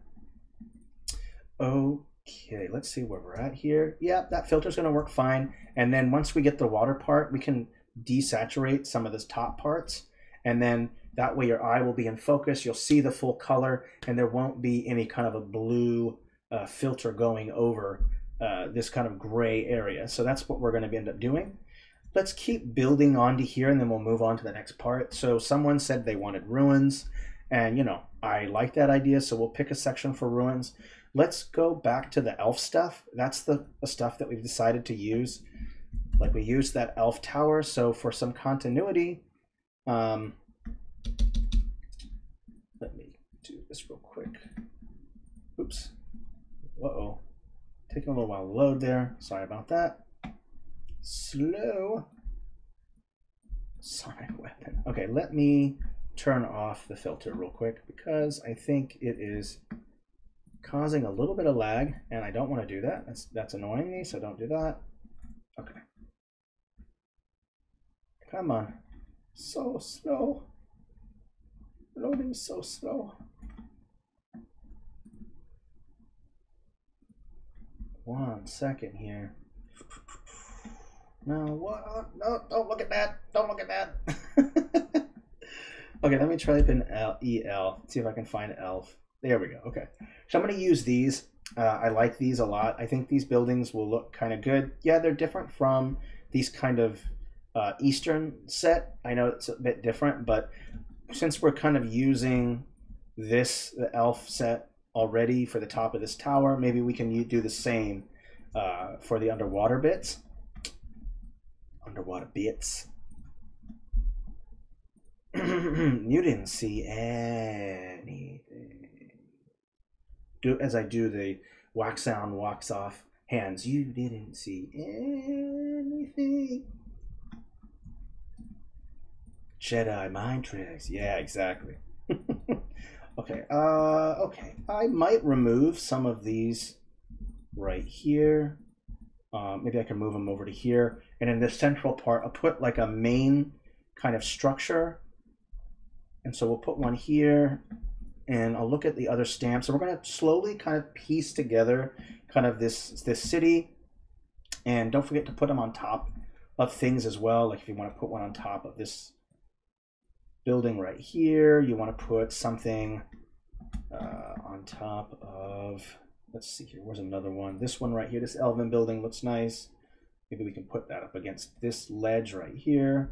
Okay, let's see where we're at here. Yeah, that filter's going to work fine. And then once we get the water part, we can desaturate some of the top parts. And then that way your eye will be in focus. You'll see the full color and there won't be any kind of a blue uh, filter going over uh, this kind of gray area. So that's what we're going to end up doing. Let's keep building onto here and then we'll move on to the next part. So someone said they wanted ruins and you know, I like that idea. So we'll pick a section for ruins. Let's go back to the elf stuff. That's the, the stuff that we've decided to use. Like we used that elf tower. So for some continuity, um, let me do this real quick. Oops. Uh-oh. Taking a little while to load there. Sorry about that. Slow. Sonic weapon. Okay, let me turn off the filter real quick because I think it is causing a little bit of lag and I don't want to do that. That's, that's annoying me, so don't do that. Okay. Come on. So slow. Loading so slow. One second here. No, what? Oh, no, don't look at that. Don't look at that. okay, let me type in L E L. See if I can find elf. There we go. Okay. So I'm to use these. Uh, I like these a lot. I think these buildings will look kind of good. Yeah, they're different from these kind of uh, Eastern set. I know it's a bit different, but since we're kind of using this, the elf set already for the top of this tower, maybe we can do the same uh, for the underwater bits. Underwater bits. you didn't see anything. Do as I do the wax on, wax off hands. You didn't see anything. Jedi mind tricks. Yeah, exactly. okay. Uh, okay. I might remove some of these right here. Uh, maybe I can move them over to here. And in this central part, I'll put like a main kind of structure. And so we'll put one here and I'll look at the other stamps. And we're going to slowly kind of piece together kind of this, this city. And don't forget to put them on top of things as well. Like if you want to put one on top of this building right here. You want to put something uh, on top of, let's see here, where's another one? This one right here, this Elven building looks nice. Maybe we can put that up against this ledge right here.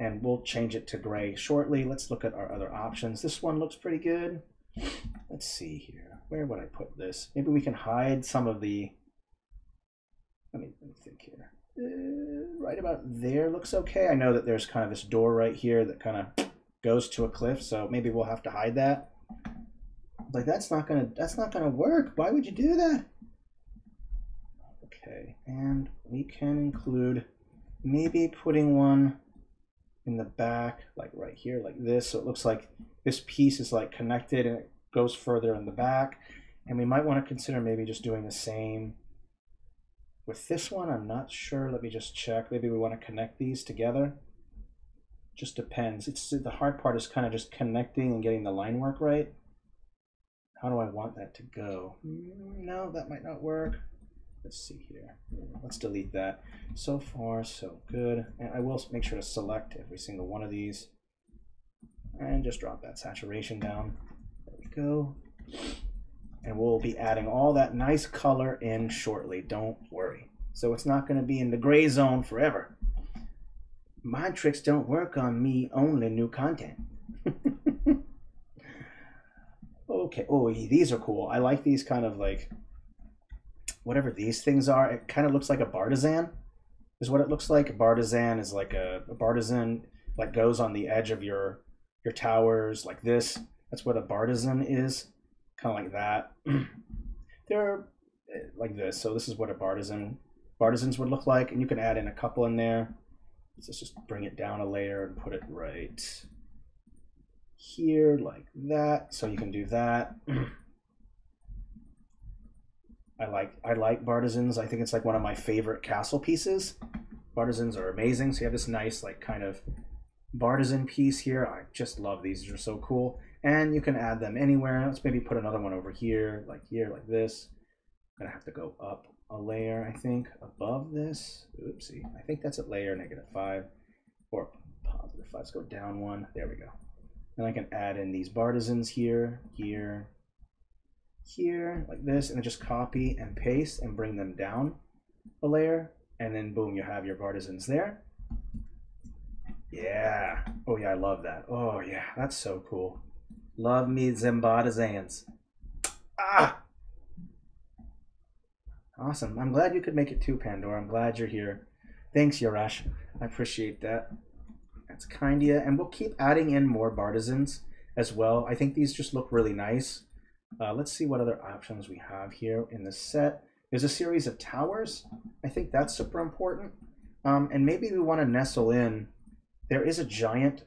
And we'll change it to gray shortly. Let's look at our other options. This one looks pretty good. Let's see here. Where would I put this? Maybe we can hide some of the, let me, let me think here. Uh, right about there looks okay. I know that there's kind of this door right here that kind of goes to a cliff, so maybe we'll have to hide that. Like that's not gonna that's not gonna work. Why would you do that? Okay, and we can include maybe putting one in the back, like right here, like this. So it looks like this piece is like connected and it goes further in the back. And we might want to consider maybe just doing the same with this one. I'm not sure. Let me just check. Maybe we want to connect these together. Just depends. It's the hard part is kind of just connecting and getting the line work right. How do I want that to go? Mm, no, that might not work. Let's see here. Let's delete that. So far, so good. And I will make sure to select every single one of these and just drop that saturation down. There we go. And we'll be adding all that nice color in shortly. Don't worry. So it's not going to be in the gray zone forever. My tricks don't work on me only new content. okay. Oh, these are cool. I like these kind of like whatever these things are. It kind of looks like a bartizan, is what it looks like. A bartizan is like a, a bartizan like goes on the edge of your your towers like this. That's what a bartizan is, kind of like that. They're eh, like this. So this is what a bartizan bartizans would look like, and you can add in a couple in there. Let's just bring it down a layer and put it right here like that. So you can do that. I like I like Bartizans. I think it's like one of my favorite castle pieces. Bartizans are amazing. So you have this nice like kind of Bartizan piece here. I just love these. These are so cool. And you can add them anywhere. Let's maybe put another one over here, like here, like this. I'm gonna have to go up a layer, I think, above this. Oopsie. I think that's at layer negative five or positive five. Let's go down one. There we go. And I can add in these Bartizans here, here, here like this and just copy and paste and bring them down a layer and then boom you have your Bartizans there. Yeah. Oh yeah I love that. Oh yeah that's so cool. Love me them Bartizans ah! Awesome. I'm glad you could make it too Pandora. I'm glad you're here. Thanks Yarash I appreciate that. That's kind of you and we'll keep adding in more Bartizans as well. I think these just look really nice uh, let's see what other options we have here in the set. There's a series of towers. I think that's super important. Um, and maybe we want to nestle in. There is a giant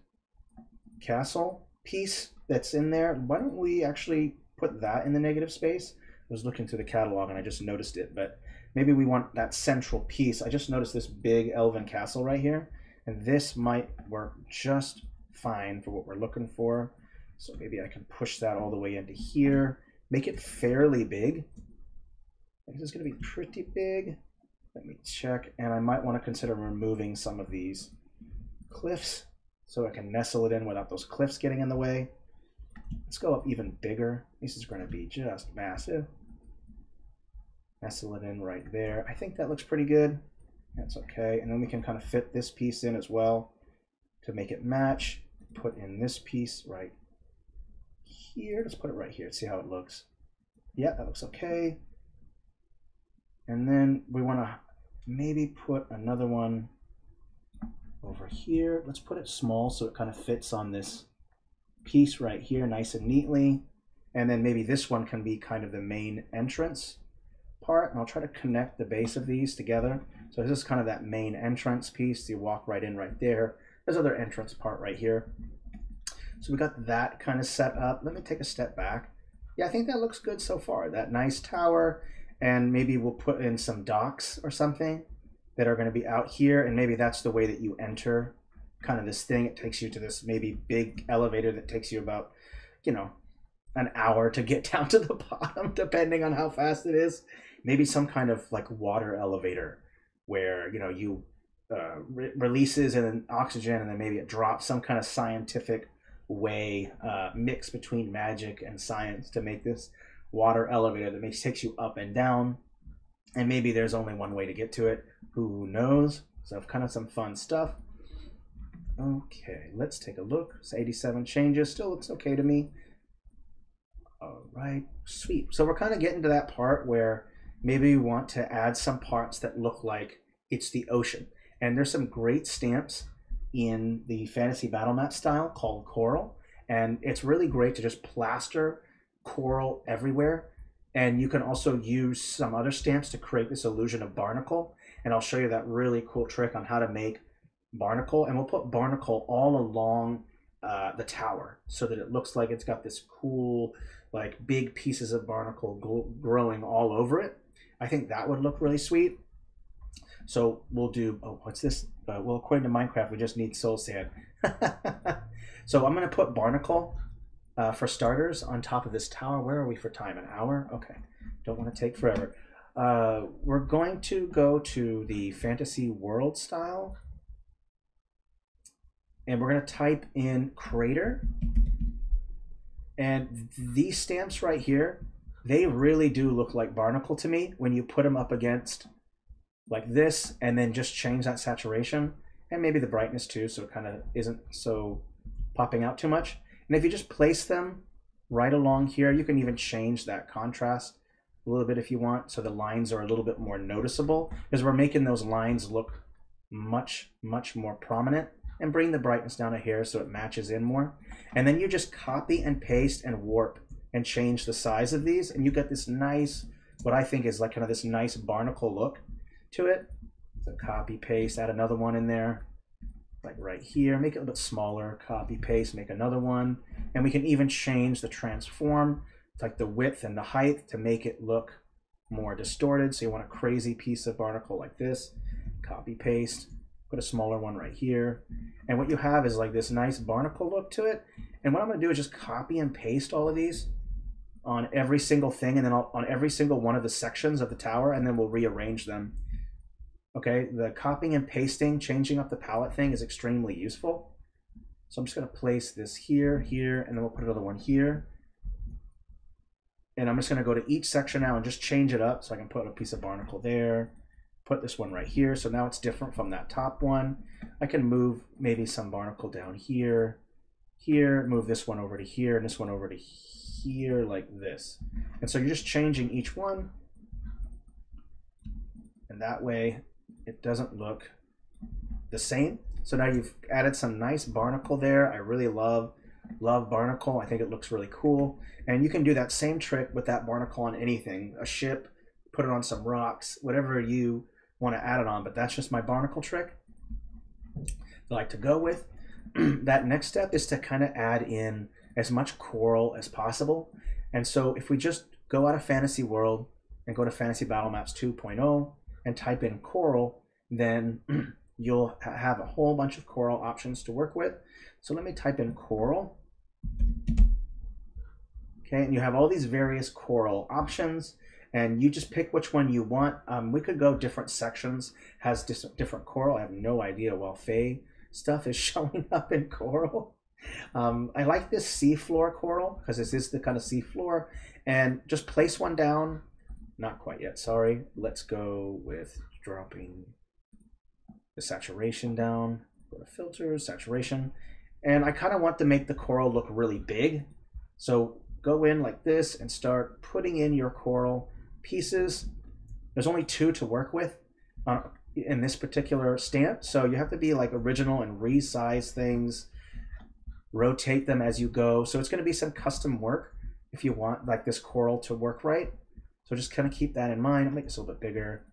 castle piece that's in there. Why don't we actually put that in the negative space? I was looking through the catalog and I just noticed it, but maybe we want that central piece. I just noticed this big elven castle right here, and this might work just fine for what we're looking for. So maybe I can push that all the way into here, make it fairly big. I think it's going to be pretty big. Let me check, and I might want to consider removing some of these cliffs so I can nestle it in without those cliffs getting in the way. Let's go up even bigger. This is going to be just massive. Nestle it in right there. I think that looks pretty good. That's okay. And then we can kind of fit this piece in as well to make it match. Put in this piece right here. Let's put it right here. See how it looks. Yeah, that looks okay. And then we want to maybe put another one over here. Let's put it small so it kind of fits on this piece right here nice and neatly. And then maybe this one can be kind of the main entrance part. And I'll try to connect the base of these together. So this is kind of that main entrance piece. You walk right in right there. There's other entrance part right here. So we got that kind of set up. Let me take a step back. Yeah, I think that looks good so far. That nice tower, and maybe we'll put in some docks or something that are going to be out here, and maybe that's the way that you enter kind of this thing. It takes you to this maybe big elevator that takes you about, you know, an hour to get down to the bottom, depending on how fast it is. Maybe some kind of like water elevator where, you know, you uh, re- releases and then oxygen and then maybe it drops some kind of scientific way uh, mix between magic and science to make this water elevator that makes takes you up and down and maybe there's only one way to get to it who knows so kind of some fun stuff Okay, let's take a look. It's 87 changes. Still looks okay to me. All right, sweet. So we're kind of getting to that part where maybe we want to add some parts that look like it's the ocean. And there's some great stamps in the fantasy battle map style called coral. And it's really great to just plaster coral everywhere. And you can also use some other stamps to create this illusion of barnacle. And I'll show you that really cool trick on how to make barnacle. And we'll put barnacle all along uh, the tower so that it looks like it's got this cool like big pieces of barnacle growing all over it. I think that would look really sweet. So we'll do, oh, what's this? Uh, well, according to Minecraft, we just need soul sand. so I'm going to put barnacle uh, for starters on top of this tower. Where are we for time? An hour? Okay. Don't want to take forever. Uh, we're going to go to the fantasy world style. And we're going to type in crater and these stamps right here, they really do look like barnacle to me when you put them up against like this and then just change that saturation and maybe the brightness too so it kind of isn't so popping out too much. And if you just place them right along here, you can even change that contrast a little bit if you want so the lines are a little bit more noticeable because we're making those lines look much, much more prominent and bring the brightness down a hair so it matches in more. And then you just copy and paste and warp and change the size of these and you get this nice, what I think is like kind of this nice barnacle look to it. So copy, paste, add another one in there, like right here, make it a bit smaller, copy, paste, make another one. And we can even change the transform, like the width and the height to make it look more distorted. So you want a crazy piece of barnacle like this, copy, paste, put a smaller one right here. And what you have is like this nice barnacle look to it. And what I'm gonna do is just copy and paste all of these on every single thing and then I'll, on every single one of the sections of the tower and then we'll rearrange them. Okay, the copying and pasting, changing up the palette thing is extremely useful. So I'm just gonna place this here, here, and then we'll put another one here. And I'm just gonna go to each section now and just change it up so I can put a piece of barnacle there, put this one right here. So now it's different from that top one. I can move maybe some barnacle down here, here, move this one over to here, and this one over to here like this. And so you're just changing each one. And that way it doesn't look the same. So now you've added some nice barnacle there. I really love, love barnacle. I think it looks really cool. And you can do that same trick with that barnacle on anything, a ship, put it on some rocks, whatever you want to add it on, but that's just my barnacle trick I like to go with. that next step is to kind of add in as much coral as possible. And so if we just go out of Fantasy World and go to Fantasy Battle Maps 2.0 and type in coral, then you'll have a whole bunch of coral options to work with. So let me type in coral. Okay, and you have all these various coral options and you just pick which one you want. Um, we could go different sections, has different coral. I have no idea while Fae stuff is showing up in coral. Um, I like this seafloor coral because this is the kind of seafloor and just place one down. Not quite yet, sorry. Let's go with dropping the saturation down. Go to filters, saturation. And I kind of want to make the coral look really big. So go in like this and start putting in your coral pieces. There's only two to work with on, in this particular stamp, so you have to be like original and resize things, rotate them as you go. So it's going to be some custom work if you want like this coral to work right. So just kind of keep that in mind. I'll make this a little bit bigger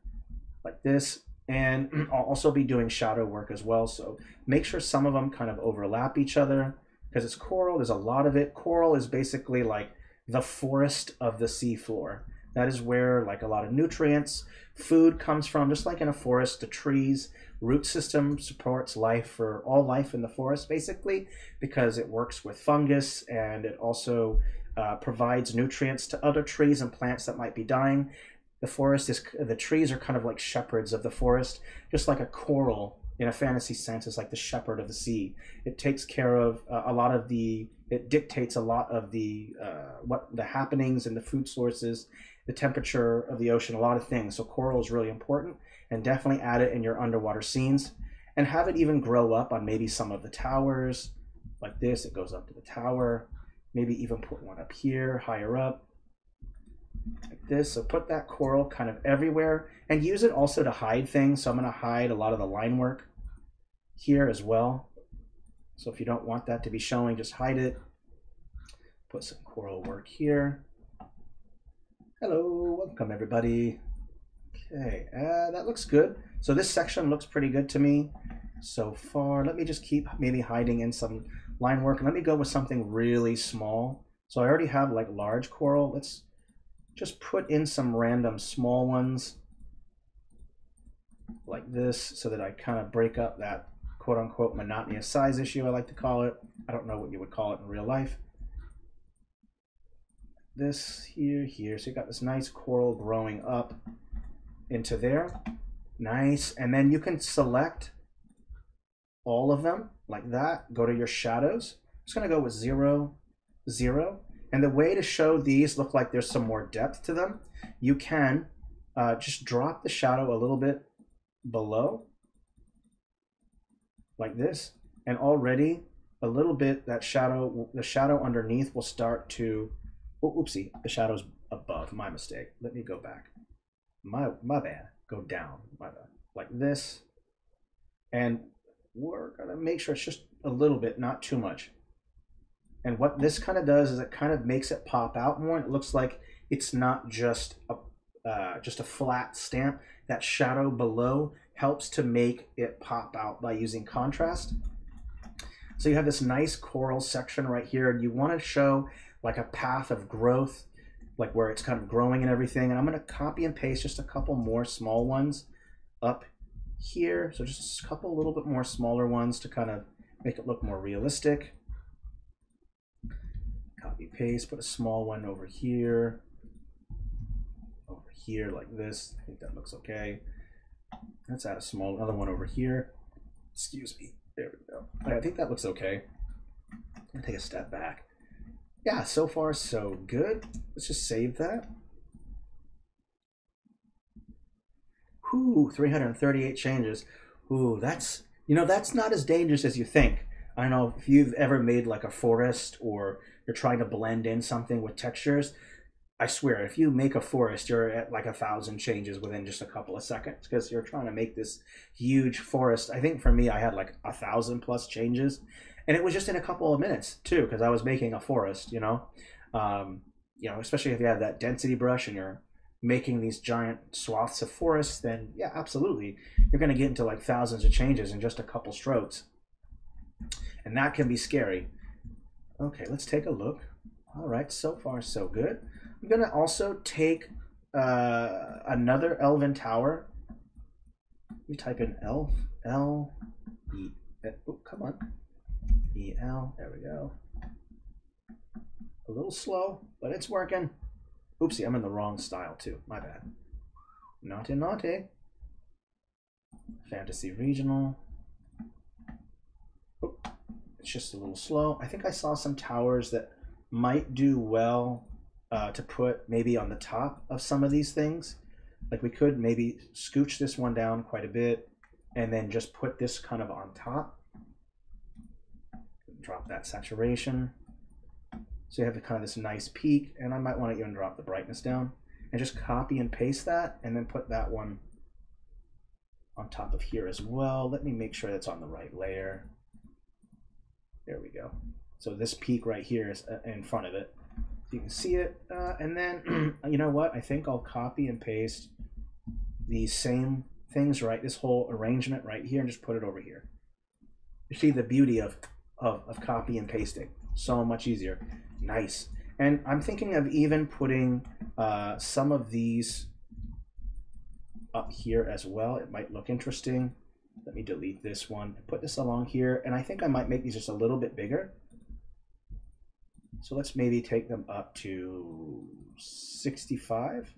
like this. And I'll also be doing shadow work as well. So make sure some of them kind of overlap each other because it's coral. There's a lot of it. Coral is basically like the forest of the seafloor. That is where like a lot of nutrients, food comes from, just like in a forest, the trees root system supports life for all life in the forest basically because it works with fungus and it also uh, provides nutrients to other trees and plants that might be dying. The forest is the trees are kind of like shepherds of the forest, just like a coral in a fantasy sense is like the shepherd of the sea. It takes care of uh, a lot of the it dictates a lot of the uh, what the happenings and the food sources the temperature of the ocean, a lot of things. So coral is really important and definitely add it in your underwater scenes. and have it even grow up on maybe some of the towers like this. It goes up to the tower. Maybe even put one up here, higher up, like this. So put that coral kind of everywhere and use it also to hide things. So I'm going to hide a lot of the line work here as well. So if you don't want that to be showing, just hide it. Put some coral work here. Hello, welcome everybody. Okay, uh, that looks good. So this section looks pretty good to me so far. Let me just keep maybe hiding in some line work. And let me go with something really small. So I already have like large coral. Let's just put in some random small ones like this so that I kind of break up that quote unquote monotonous size issue I like to call it. I don't know what you would call it in real life. This here, here. So you got this nice coral growing up into there. Nice. And then you can select all of them like that. Go to your shadows. I'm just to go with zero, zero. And the way to show these look like there's some more depth to them, you can uh, just drop the shadow a little bit below like this. And already a little bit that shadow, the shadow underneath will start to, oh, oopsie, the shadow's above, my mistake. Let me go back. My, my bad, go down, my bad. Like this. And we're gonna make sure it's just a little bit, not too much. And what this kind of does is it kind of makes it pop out more. It looks like it's not just a uh, just a flat stamp. That shadow below helps to make it pop out by using contrast. So you have this nice coral section right here, and you want to show like a path of growth, like where it's kind of growing and everything. And I'm going to copy and paste just a couple more small ones up here. So just a couple little bit more smaller ones to kind of make it look more realistic. Copy paste, put a small one over here. Over here like this. I think that looks okay. Let's add a small another one over here. Excuse me. There we go. I think that looks okay. I'm gonna take a step back. Yeah, so far so good. Let's just save that. Whew, 338 changes. Ooh, that's, you know, that's not as dangerous as you think. I don't know if you've ever made like a forest or you're trying to blend in something with textures. I swear, if you make a forest, you're at like a thousand changes within just a couple of seconds because you're trying to make this huge forest. I think for me, I had like a thousand plus changes, and it was just in a couple of minutes too because I was making a forest. You know, um, you know, especially if you have that density brush and you're making these giant swaths of forests, then yeah, absolutely, you're going to get into like thousands of changes in just a couple strokes. And that can be scary. Okay, let's take a look. All right, so far so good. I'm going to also take uh, another elven tower. We type in elf, L, E, oh, come on, E, L, there we go. A little slow, but it's working. Oopsie, I'm in the wrong style too. My bad. Naughty, naughty. Fantasy Regional. It's just a little slow. I think I saw some towers that might do well uh, to put maybe on the top of some of these things. Like we could maybe scooch this one down quite a bit and then just put this kind of on top. Drop that saturation. So you have kind of this nice peak, and I might want to even drop the brightness down and just copy and paste that and then put that one on top of here as well. Let me make sure that's on the right layer. There we go. So this peak right here is uh, in front of it. So you can see it. Uh, and then, you know what? I think I'll copy and paste these same things, right? This whole arrangement right here and just put it over here. You see the beauty of, of, of copy and pasting. So much easier. Nice. And I'm thinking of even putting uh, some of these up here as well. It might look interesting. Let me delete this one, put this along here, and I think I might make these just a little bit bigger. So let's maybe take them up to 65.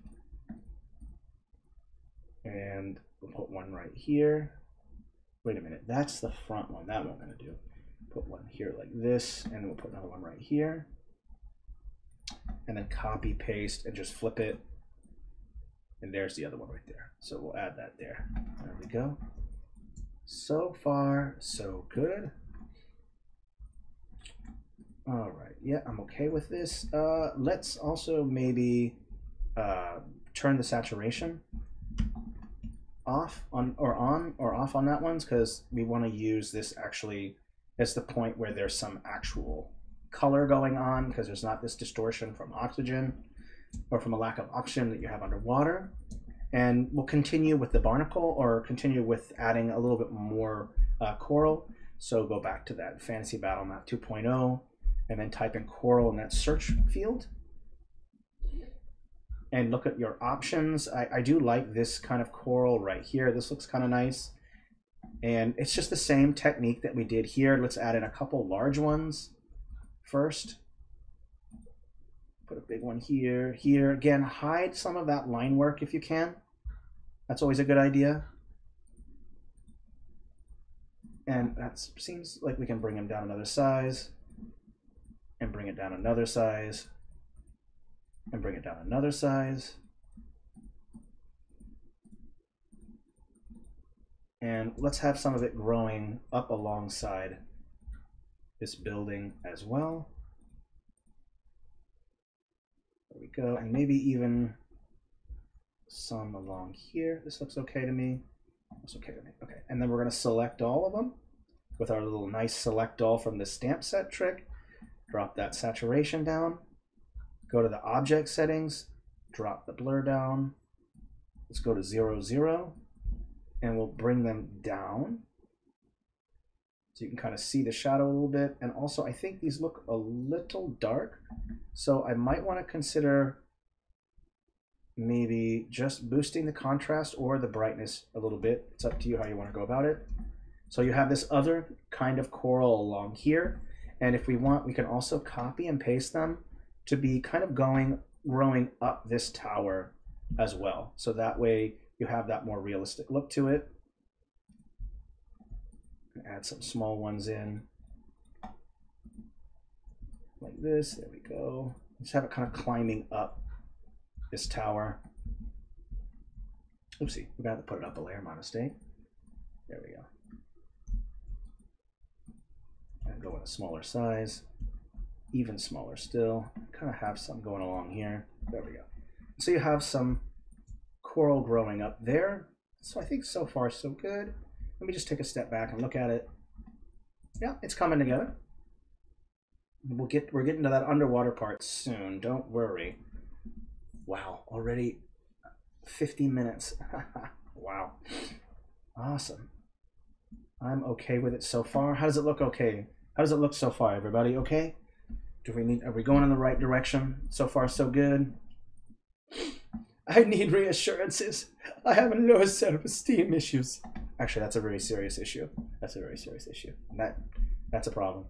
And we'll put one right here. Wait a minute, that's the front one. That one I'm gonna do. Put one here like this, and we'll put another one right here and then copy paste and just flip it. And there's the other one right there. So we'll add that there. There we go. So far, so good. All right, yeah, I'm okay with this. Uh, let's also maybe uh, turn the saturation off on or on or off on that ones because we want to use this actually as the point where there's some actual color going on because there's not this distortion from oxygen or from a lack of oxygen that you have underwater. And we'll continue with the barnacle or continue with adding a little bit more uh, coral. So go back to that Fantasy Battle Map 2.0 and then type in coral in that search field and look at your options. I, I do like this kind of coral right here. This looks kind of nice. And it's just the same technique that we did here. Let's add in a couple large ones first. Put a big one here, here. Again, hide some of that line work if you can. That's always a good idea. And that seems like we can bring him down another size and bring it down another size and bring it down another size. And let's have some of it growing up alongside this building as well. There we go. And maybe even some along here. This looks okay to me. Looks okay to me. Okay. And then we're going to select all of them with our little nice select all from the stamp set trick. Drop that saturation down. Go to the object settings, drop the blur down. Let's go to zero, zero, and we'll bring them down. So you can kind of see the shadow a little bit. And also, I think these look a little dark. So I might want to consider maybe just boosting the contrast or the brightness a little bit. It's up to you how you want to go about it. So you have this other kind of coral along here. And if we want, we can also copy and paste them to be kind of going growing up this tower as well. So that way you have that more realistic look to it. Add some small ones in like this. There we go. Just have it kind of climbing up this tower. Oopsie, we got to put it up a layer, my mistake. There we go. And go with a smaller size even smaller still. Kind of have some going along here. There we go. So you have some coral growing up there. So I think so far so good. Let me just take a step back and look at it. Yeah, it's coming together. We'll get we're getting to that underwater part soon. Don't worry. Wow, already 50 minutes. wow. Awesome. I'm okay with it so far. How does it look okay? How does it look so far, everybody? Okay? Do we need? Are we going in the right direction? So far, so good. I need reassurances. I have low self-esteem issues. Actually, that's a very serious issue. That's a very serious issue. That that's a problem.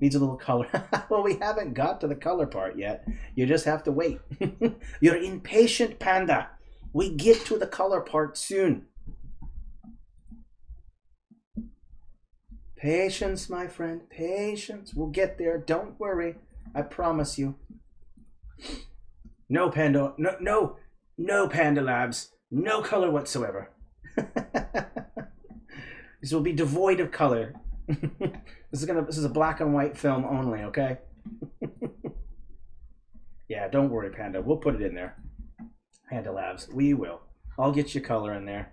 Needs a little color. well, we haven't got to the color part yet. You just have to wait. You're impatient, panda. We get to the color part soon. Patience, my friend, patience. We'll get there. Don't worry. I promise you. No panda, no, no, no panda labs. No color whatsoever. this will be devoid of color. this is gonna. This is a black and white film only. Okay. yeah, don't worry, Panda. We'll put it in there. Panda Labs, we will. I'll get you color in there.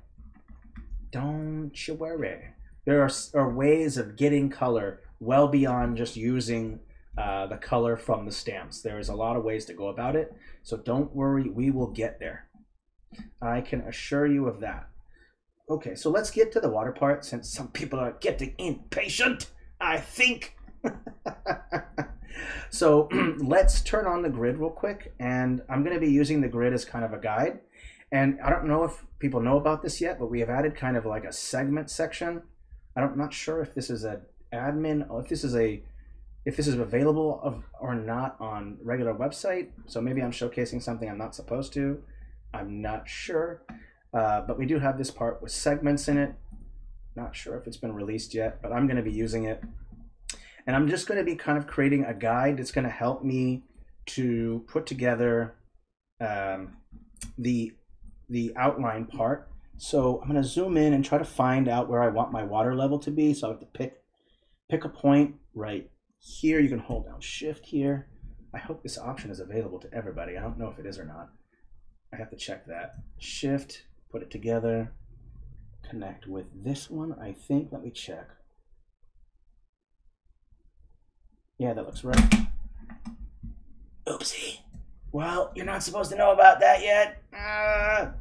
Don't you worry there are, are ways of getting color well beyond just using uh, the color from the stamps. There is a lot of ways to go about it. So don't worry, we will get there. I can assure you of that. Okay, so let's get to the water part since some people are getting impatient, I think. so let's turn on the grid real quick. And I'm going to be using the grid as kind of a guide. And I don't know if people know about this yet, but we have added kind of like a segment section I'm not sure if this is an admin or if this is a if this is available of, or not on regular website. So maybe I'm showcasing something I'm not supposed to. I'm not sure. Uh, but we do have this part with segments in it. Not sure if it's been released yet, but I'm going to be using it. And I'm just going to be kind of creating a guide that's going to help me to put together um, the the outline part So I'm going to zoom in and try to find out where I want my water level to be. So I have to pick, pick a point right here. You can hold down shift here. I hope this option is available to everybody. I don't know if it is or not. I have to check that. Shift, put it together, connect with this one, I think. Let me check. Yeah, that looks right. Oopsie. Well, you're not supposed to know about that yet. Uh,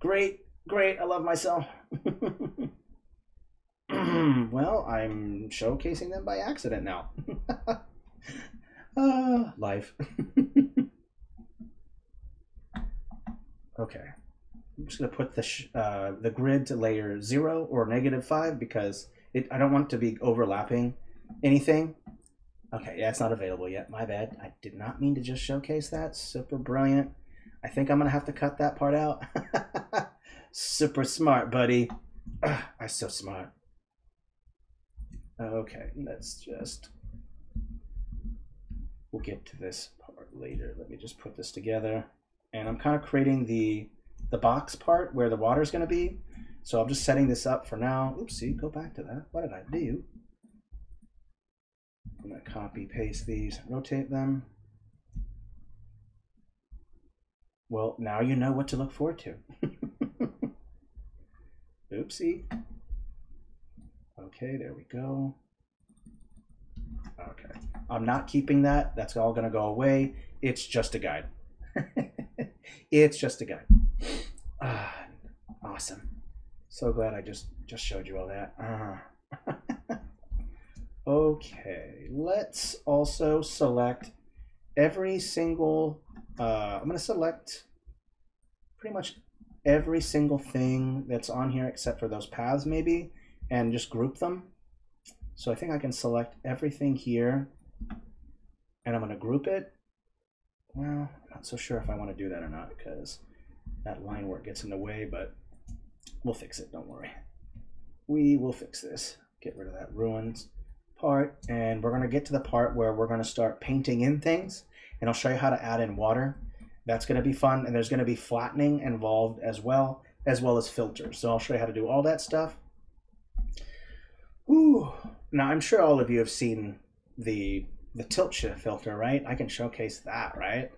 great, great. I love myself. well, I'm showcasing them by accident now. uh, life. okay. I'm just going to put the, uh, the grid to layer 0 or negative 5 because it, I don't want it to be overlapping anything. Okay, yeah, it's not available yet. My bad. I did not mean to just showcase that. Super brilliant. I think I'm going to have to cut that part out. Super smart, buddy. I'm so smart. Okay, let's just... We'll get to this part later. Let me just put this together. And I'm kind of creating the, the box part where the water is going to be. So I'm just setting this up for now. Oopsie, go back to that. What did I do? I'm going to copy paste these, rotate them. Well, now you know what to look forward to. Oopsie. Okay, there we go. Okay, I'm not keeping that. That's all going to go away. It's just a guide. it's just a guide. Ah, awesome. So glad I just just showed you all that. Uh. Okay, let's also select every single, uh, I'm to select pretty much every single thing that's on here except for those paths maybe, and just group them. So I think I can select everything here, and I'm going to group it. Well, I'm not so sure if I want to do that or not because that line work gets in the way, but we'll fix it, don't worry. We will fix this. Get rid of that ruins part and we're going to get to the part where we're going to start painting in things and I'll show you how to add in water. That's going to be fun and there's going to be flattening involved as well as well as filters. So I'll show you how to do all that stuff. Ooh. Now I'm sure all of you have seen the the tilt shift filter, right? I can showcase that, right?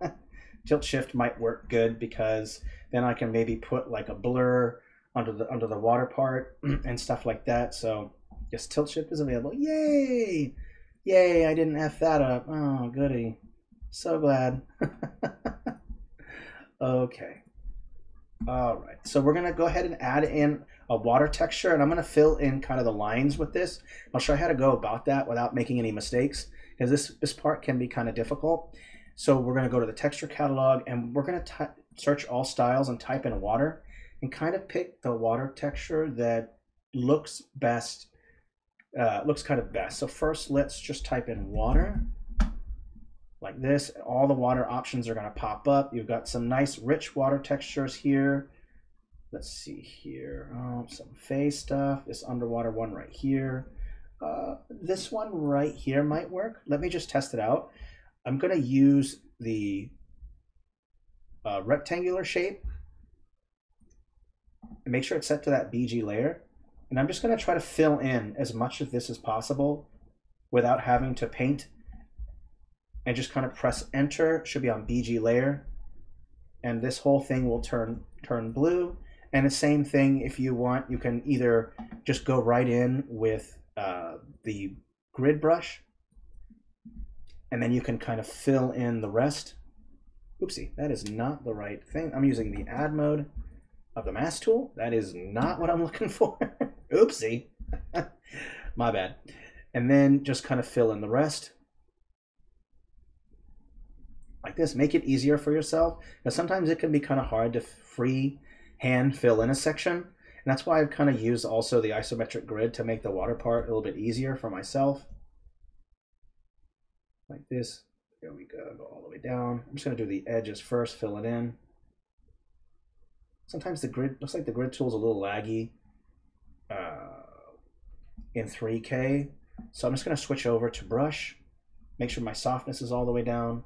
tilt shift might work good because then I can maybe put like a blur under the under the water part and stuff like that. So Yes, tilt shift is available. Yay! Yay, I didn't F that up. Oh, goody. So glad. okay. All right, so we're gonna go ahead and add in a water texture and I'm gonna fill in kind of the lines with this. I'll show you how to go about that without making any mistakes because this, this part can be kind of difficult. So we're gonna go to the texture catalog and we're gonna search all styles and type in water and kind of pick the water texture that looks best uh, looks kind of best. So first, let's just type in water like this. All the water options are going to pop up. You've got some nice rich water textures here. Let's see here. Oh, some phase stuff. This underwater one right here. Uh, this one right here might work. Let me just test it out. I'm going to use the uh, rectangular shape. And make sure it's set to that BG layer. And I'm just going to try to fill in as much of this as possible without having to paint and just kind of press enter. Should be on BG layer. And this whole thing will turn turn blue. And the same thing if you want, you can either just go right in with uh, the grid brush and then you can kind of fill in the rest. Oopsie, that is not the right thing. I'm using the add mode of the mask tool. That is not what I'm looking for. Oopsie. My bad. And then just kind of fill in the rest. Like this. Make it easier for yourself. Because sometimes it can be kind of hard to free hand fill in a section. And that's why I've kind of used also the isometric grid to make the water part a little bit easier for myself. Like this. There we go. Go all the way down. I'm just to do the edges first, fill it in. Sometimes the grid, looks like the grid tool is a little laggy uh, in 3K. So I'm just to switch over to brush, make sure my softness is all the way down,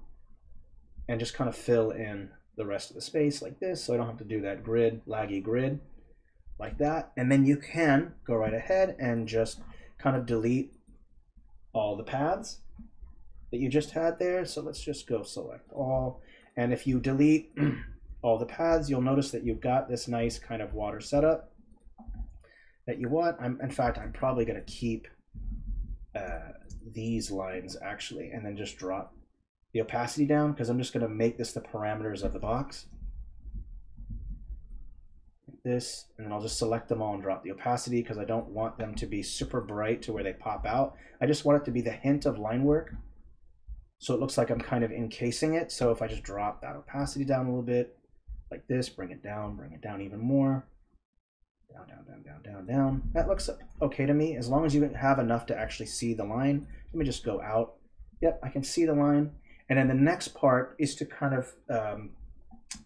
and just kind of fill in the rest of the space like this so I don't have to do that grid, laggy grid like that. And then you can go right ahead and just kind of delete all the paths that you just had there. So let's just go select all. And if you delete all the paths, you'll notice that you've got this nice kind of water setup that you want. I'm, in fact, I'm probably going to keep uh, these lines actually, and then just drop the opacity down because I'm just going to make this the parameters of the box. Like this, and then I'll just select them all and drop the opacity because I don't want them to be super bright to where they pop out. I just want it to be the hint of line work. So it looks like I'm kind of encasing it. So if I just drop that opacity down a little bit, like this, bring it down, bring it down even more, down, down, down, down, down, down. That looks okay to me, as long as you have enough to actually see the line. Let me just go out. Yep, I can see the line. And then the next part is to kind of um,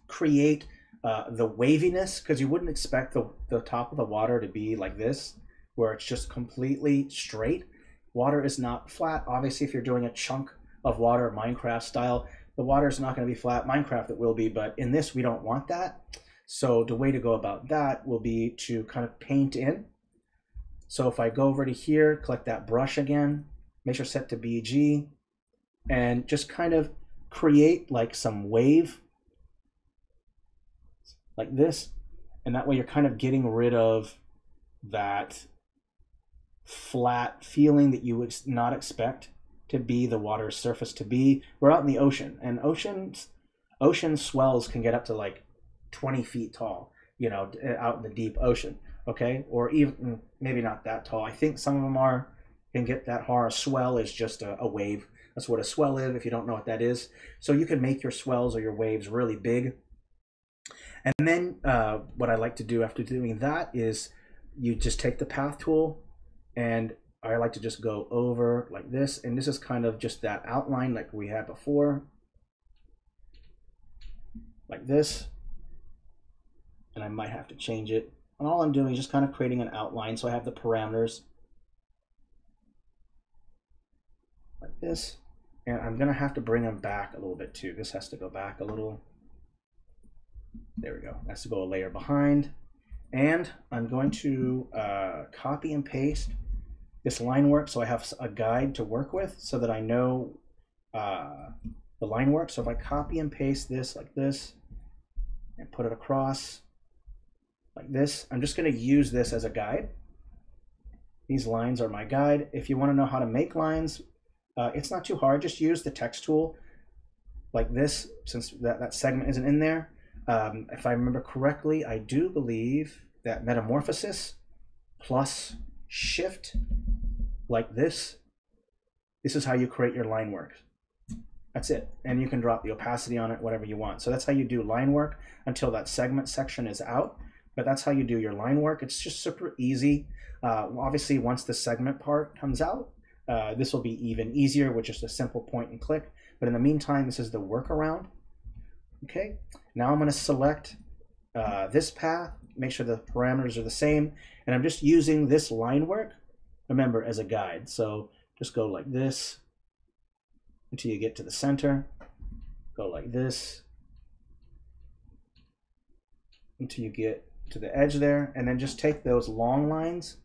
create uh, the waviness, because you wouldn't expect the, the top of the water to be like this, where it's just completely straight. Water is not flat. Obviously, if you're doing a chunk of water, Minecraft style, the water is not going to be flat. Minecraft it will be, but in this we don't want that. So the way to go about that will be to kind of paint in. So if I go over to here, click that brush again, make sure set to BG, and just kind of create like some wave like this. And that way you're kind of getting rid of that flat feeling that you would not expect to be the water's surface to be. We're out in the ocean, and oceans ocean swells can get up to like 20 feet tall, you know, out in the deep ocean. Okay, or even mm, maybe not that tall. I think some of them are can get that far. A swell is just a, a wave. That's what a swell is. If you don't know what that is, so you can make your swells or your waves really big. And then uh, what I like to do after doing that is you just take the path tool and I like to just go over like this. And this is kind of just that outline like we had before. Like this. And I might have to change it. And all I'm doing is just kind of creating an outline so I have the parameters. Like this. And I'm going to have to bring them back a little bit too. This has to go back a little. There we go. That's to go a layer behind. And I'm going to uh, copy and paste this line work so I have a guide to work with so that I know uh, the line work. So if I copy and paste this like this and put it across like this, I'm just going to use this as a guide. These lines are my guide. If you want to know how to make lines, uh, it's not too hard. Just use the text tool like this since that, that segment isn't in there. Um, if I remember correctly, I do believe that metamorphosis plus shift like this. This is how you create your line work. That's it. And you can drop the opacity on it, whatever you want. So that's how you do line work until that segment section is out. But that's how you do your line work. It's just super easy. Uh, obviously, once the segment part comes out, uh, this will be even easier with just a simple point and click. But in the meantime, this is the workaround. Okay, now I'm going to select uh, this path, make sure the parameters are the same, and I'm just using this line work remember as a guide. So just go like this until you get to the center. Go like this until you get to the edge there. And then just take those long lines.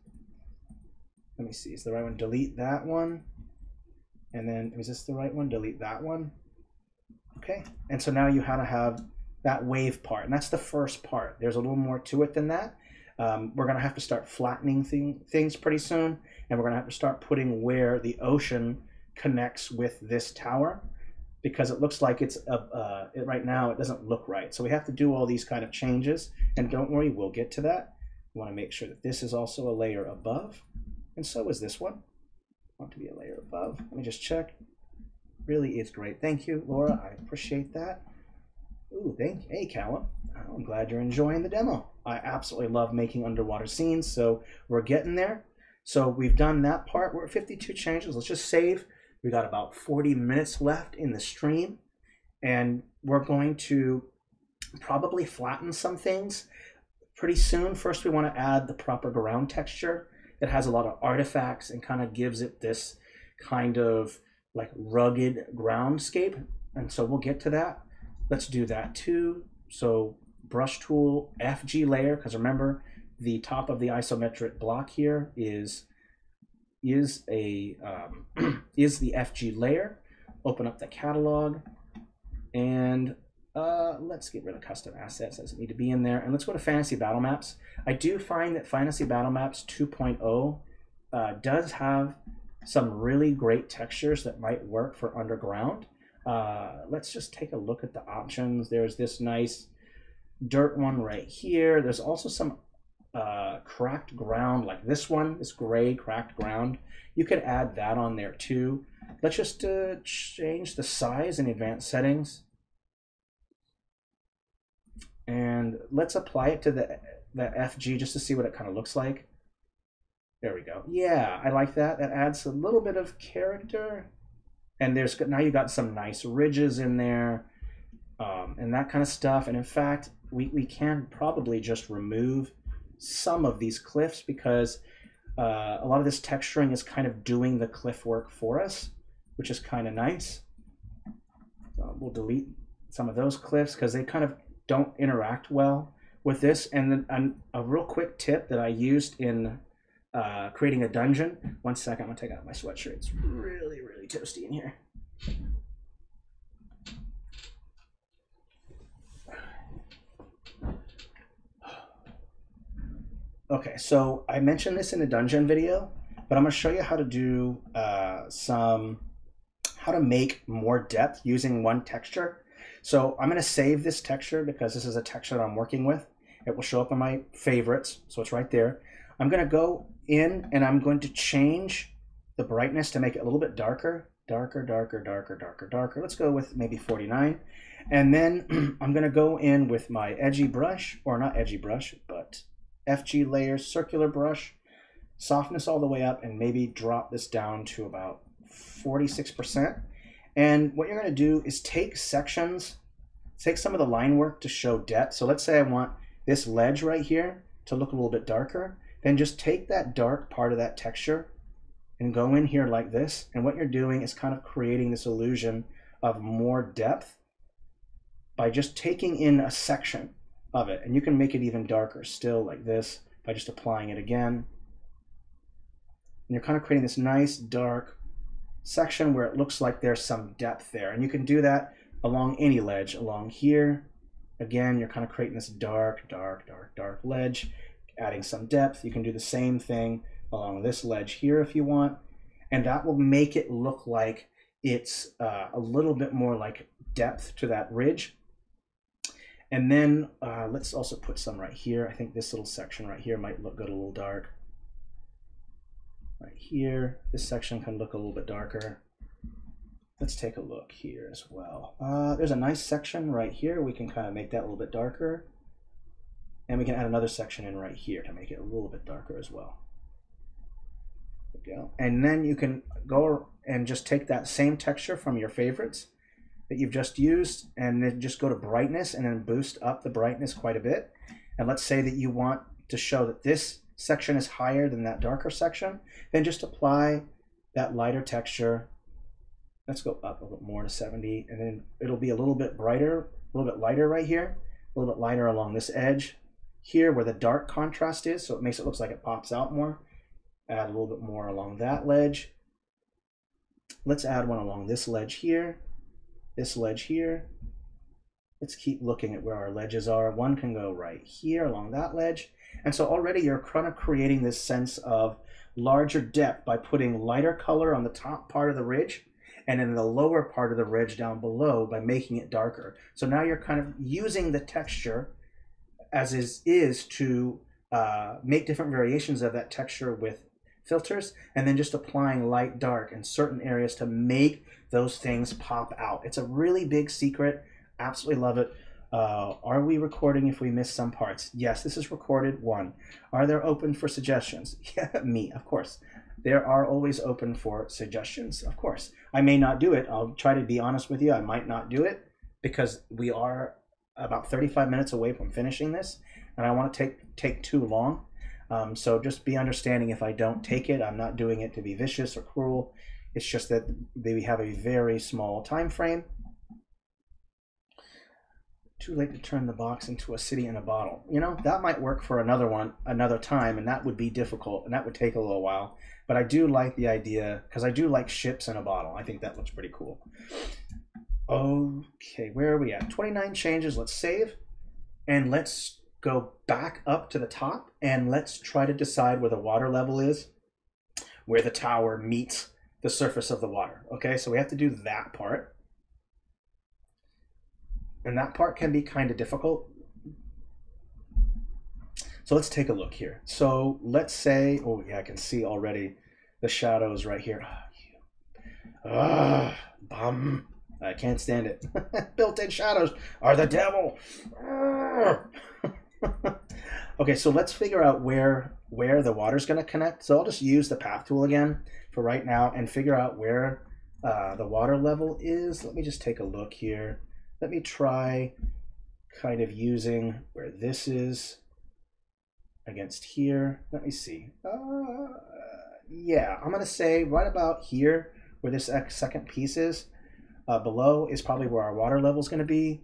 Let me see, is the right one? Delete that one. And then, is this the right one? Delete that one. Okay, and so now you have to have that wave part. And that's the first part. There's a little more to it than that. Um, we're going to have to start flattening thing, things pretty soon, and we're going to have to start putting where the ocean connects with this tower because it looks like it's a, uh, it, right now it doesn't look right. So we have to do all these kind of changes, and don't worry, we'll get to that. We want to make sure that this is also a layer above, and so is this one. Want to be a layer above. Let me just check. Really is great. Thank you, Laura. I appreciate that. Ooh, thank you. Hey, Callum. Oh, I'm glad you're enjoying the demo. I absolutely love making underwater scenes, so we're getting there. So we've done that part. We're at 52 changes. Let's just save. We got about 40 minutes left in the stream, and we're going to probably flatten some things pretty soon. First, we want to add the proper ground texture. It has a lot of artifacts and kind of gives it this kind of like rugged groundscape. And so we'll get to that. Let's do that too. So brush tool, FG layer, because remember the top of the isometric block here is is a um, is the FG layer. Open up the catalog and uh, let's get rid of custom assets. Doesn't need to be in there. And let's go to Fantasy Battle Maps. I do find that Fantasy Battle Maps 2.0 uh, does have some really great textures that might work for underground. Uh, let's just take a look at the options. There's this nice dirt one right here. There's also some uh, cracked ground like this one, this gray cracked ground. You could add that on there too. Let's just uh, change the size in advanced settings. And let's apply it to the, the FG just to see what it kind of looks like. There we go. Yeah, I like that. That adds a little bit of character. And there's now you got some nice ridges in there um, and that kind of stuff. And in fact, we, we can probably just remove some of these cliffs because uh, a lot of this texturing is kind of doing the cliff work for us, which is kind of nice. So we'll delete some of those cliffs because they kind of don't interact well with this. And then and a real quick tip that I used in uh, creating a dungeon. One second, I'm gonna take out my sweatshirt. It's really, really toasty in here. Okay, so I mentioned this in a dungeon video, but I'm going to show you how to do uh, some, how to make more depth using one texture. So I'm going to save this texture because this is a texture that I'm working with. It will show up in my favorites, so it's right there. I'm going to go in and I'm going to change the brightness to make it a little bit darker, darker, darker, darker, darker, darker. Let's go with maybe 49. And then I'm going to go in with my edgy brush, or not edgy brush, but FG layer, circular brush, softness all the way up, and maybe drop this down to about 46%. And what you're going to do is take sections, take some of the line work to show depth. So let's say I want this ledge right here to look a little bit darker. Then just take that dark part of that texture and go in here like this. And what you're doing is kind of creating this illusion of more depth by just taking in a section of it. And you can make it even darker still like this by just applying it again. And you're kind of creating this nice dark section where it looks like there's some depth there. And you can do that along any ledge. Along here, again, you're kind of creating this dark, dark, dark, dark ledge, adding some depth. You can do the same thing along this ledge here if you want. And that will make it look like it's uh, a little bit more like depth to that ridge and then uh, let's also put some right here. I think this little section right here might look good a little dark. Right here, this section can look a little bit darker. Let's take a look here as well. Uh, there's a nice section right here. We can kind of make that a little bit darker. And we can add another section in right here to make it a little bit darker as well. We go. And then you can go and just take that same texture from your favorites that you've just used and then just go to brightness and then boost up the brightness quite a bit. And let's say that you want to show that this section is higher than that darker section, then just apply that lighter texture. Let's go up a little more to 70 and then it'll be a little bit brighter, a little bit lighter right here, a little bit lighter along this edge here where the dark contrast is. So it makes it look like it pops out more. Add a little bit more along that ledge. Let's add one along this ledge here this ledge here. Let's keep looking at where our ledges are. One can go right here along that ledge. And so already you're kind of creating this sense of larger depth by putting lighter color on the top part of the ridge and in the lower part of the ridge down below by making it darker. So now you're kind of using the texture as is, is to uh, make different variations of that texture with filters and then just applying light dark in certain areas to make those things pop out. It's a really big secret. Absolutely love it. Uh, are we recording if we miss some parts? Yes, this is recorded. One. Are there open for suggestions? Yeah, me, of course. There are always open for suggestions, of course. I may not do it. I'll try to be honest with you. I might not do it because we are about 35 minutes away from finishing this, and I want to take take too long. Um, so just be understanding if I don't take it. I'm not doing it to be vicious or cruel. It's just that we have a very small time frame. Too late to turn the box into a city in a bottle. You know, that might work for another one, another time, and that would be difficult, and that would take a little while. But I do like the idea, because I do like ships in a bottle. I think that looks pretty cool. Okay, where are we at? 29 changes. Let's save. And let's go back up to the top, and let's try to decide where the water level is, where the tower meets the surface of the water. Okay, so we have to do that part. And that part can be kind of difficult. So let's take a look here. So let's say, oh yeah, I can see already the shadows right here. Ah, bum. I can't stand it. Built-in shadows are the devil. okay, so let's figure out where where the water's going to connect. So I'll just use the path tool again for right now and figure out where uh, the water level is. Let me just take a look here. Let me try kind of using where this is against here. Let me see. Uh, yeah, I'm going to say right about here where this second piece is. Uh, below is probably where our water level is going to be.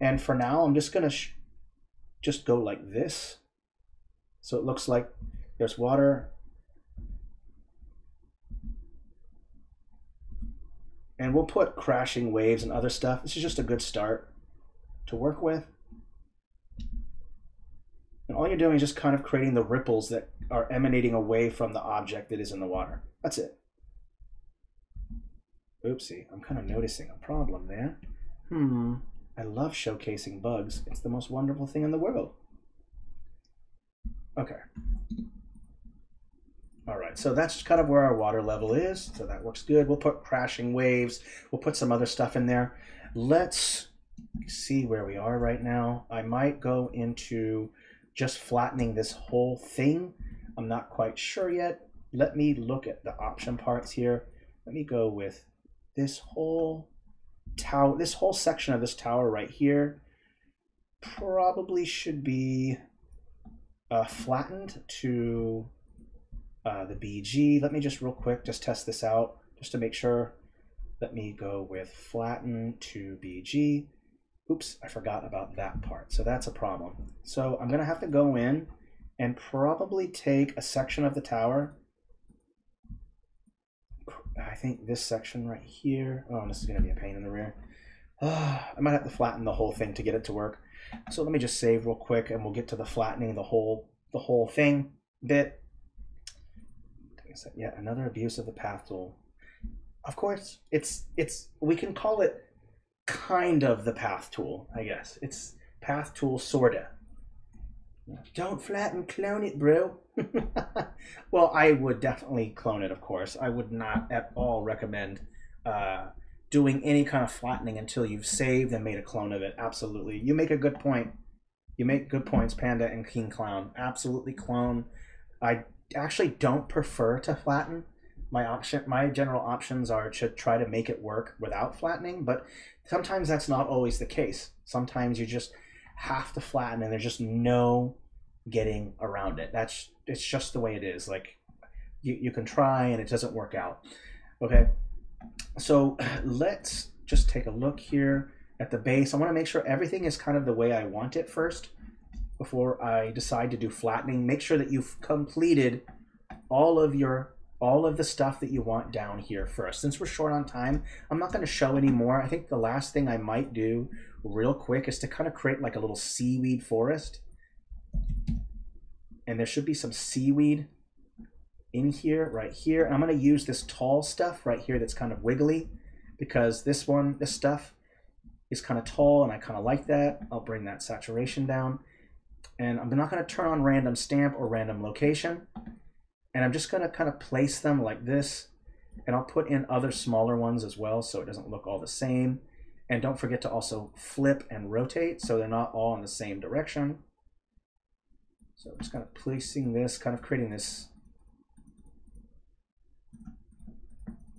And for now, I'm just going to just go like this. So it looks like there's water. And we'll put crashing waves and other stuff. This is just a good start to work with. And all you're doing is just kind of creating the ripples that are emanating away from the object that is in the water. That's it. Oopsie, I'm kind of noticing a problem there. Hmm, I love showcasing bugs. It's the most wonderful thing in the world. Okay. All right, so that's kind of where our water level is. So that works good. We'll put crashing waves. We'll put some other stuff in there. Let's see where we are right now. I might go into just flattening this whole thing. I'm not quite sure yet. Let me look at the option parts here. Let me go with this whole tower, this whole section of this tower right here probably should be uh, flattened to uh, the BG. Let me just real quick just test this out just to make sure. Let me go with flatten to BG. Oops, I forgot about that part. So that's a problem. So I'm going to have to go in and probably take a section of the tower. I think this section right here. Oh, this is going to be a pain in the rear. Uh, I might have to flatten the whole thing to get it to work. So let me just save real quick and we'll get to the flattening the whole the whole thing bit yet another abuse of the path tool. Of course, it's it's we can call it kind of the path tool, I guess. It's path tool sorta. Don't flatten clone it, bro. well, I would definitely clone it, of course. I would not at all recommend uh, doing any kind of flattening until you've saved and made a clone of it. Absolutely. You make a good point. You make good points, Panda and King Clown. Absolutely clone. I actually don't prefer to flatten. My option, my general options are to try to make it work without flattening, but sometimes that's not always the case. Sometimes you just have to flatten, and there's just no getting around it. That's it's just the way it is. Like you, you can try and it doesn't work out. Okay, so let's just take a look here at the base. I want to make sure everything is kind of the way I want it first before I decide to do flattening. Make sure that you've completed all of your all of the stuff that you want down here first. Since we're short on time, I'm not going to show any more. I think the last thing I might do real quick is to kind of create like a little seaweed forest. And there should be some seaweed in here, right here. And I'm going to use this tall stuff right here that's kind of wiggly because this one, this stuff is kind of tall and I kind of like that. I'll bring that saturation down and I'm not going to turn on random stamp or random location. And I'm just going to kind of place them like this. And I'll put in other smaller ones as well so it doesn't look all the same. And don't forget to also flip and rotate so they're not all in the same direction. So I'm just kind of placing this, kind of creating this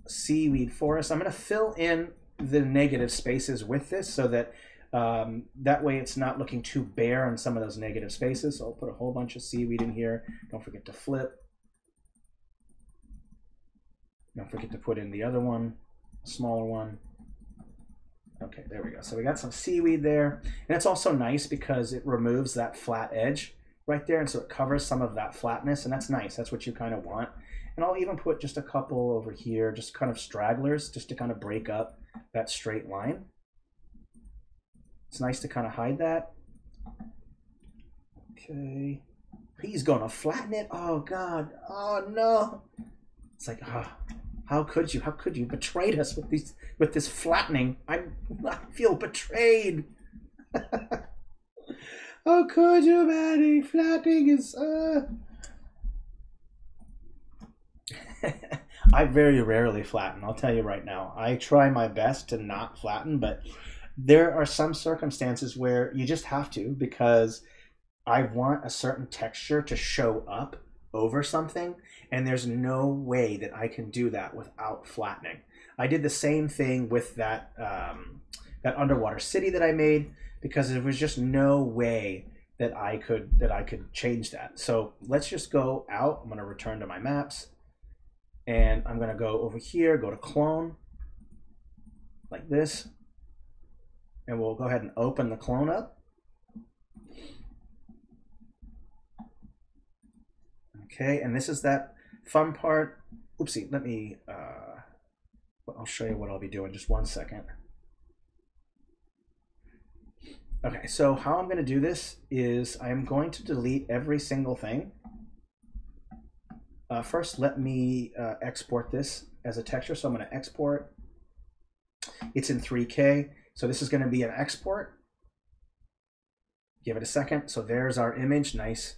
seaweed forest. I'm going to fill in the negative spaces with this so that um, that way it's not looking too bare on some of those negative spaces. So I'll put a whole bunch of seaweed in here. Don't forget to flip. Don't forget to put in the other one, smaller one. Okay, there we go. So we got some seaweed there. And it's also nice because it removes that flat edge right there. And so it covers some of that flatness. And that's nice. That's what you kind of want. And I'll even put just a couple over here, just kind of stragglers, just to kind of break up that straight line. It's nice to kind of hide that. Okay. He's going to flatten it. Oh, God. Oh, no. It's like, ah, oh, how could you? How could you betrayed us with these with this flattening? I, I feel betrayed. how could you, Manny? Flattening is. Uh... I very rarely flatten. I'll tell you right now. I try my best to not flatten, but there are some circumstances where you just have to because I want a certain texture to show up over something, and there's no way that I can do that without flattening. I did the same thing with that um, that underwater city that I made because there was just no way that I could that I could change that. So let's just go out. I'm going to return to my maps, and I'm going to go over here, go to clone, like this, and we'll go ahead and open the clone up. Okay, and this is that fun part. Oopsie, let me, uh, I'll show you what I'll be doing. Just one second. Okay, so how I'm going to do this is I'm going to delete every single thing. Uh, first, let me uh, export this as a texture. So I'm going to export. It's in 3K. So this is going to be an export. Give it a second. So there's our image. Nice.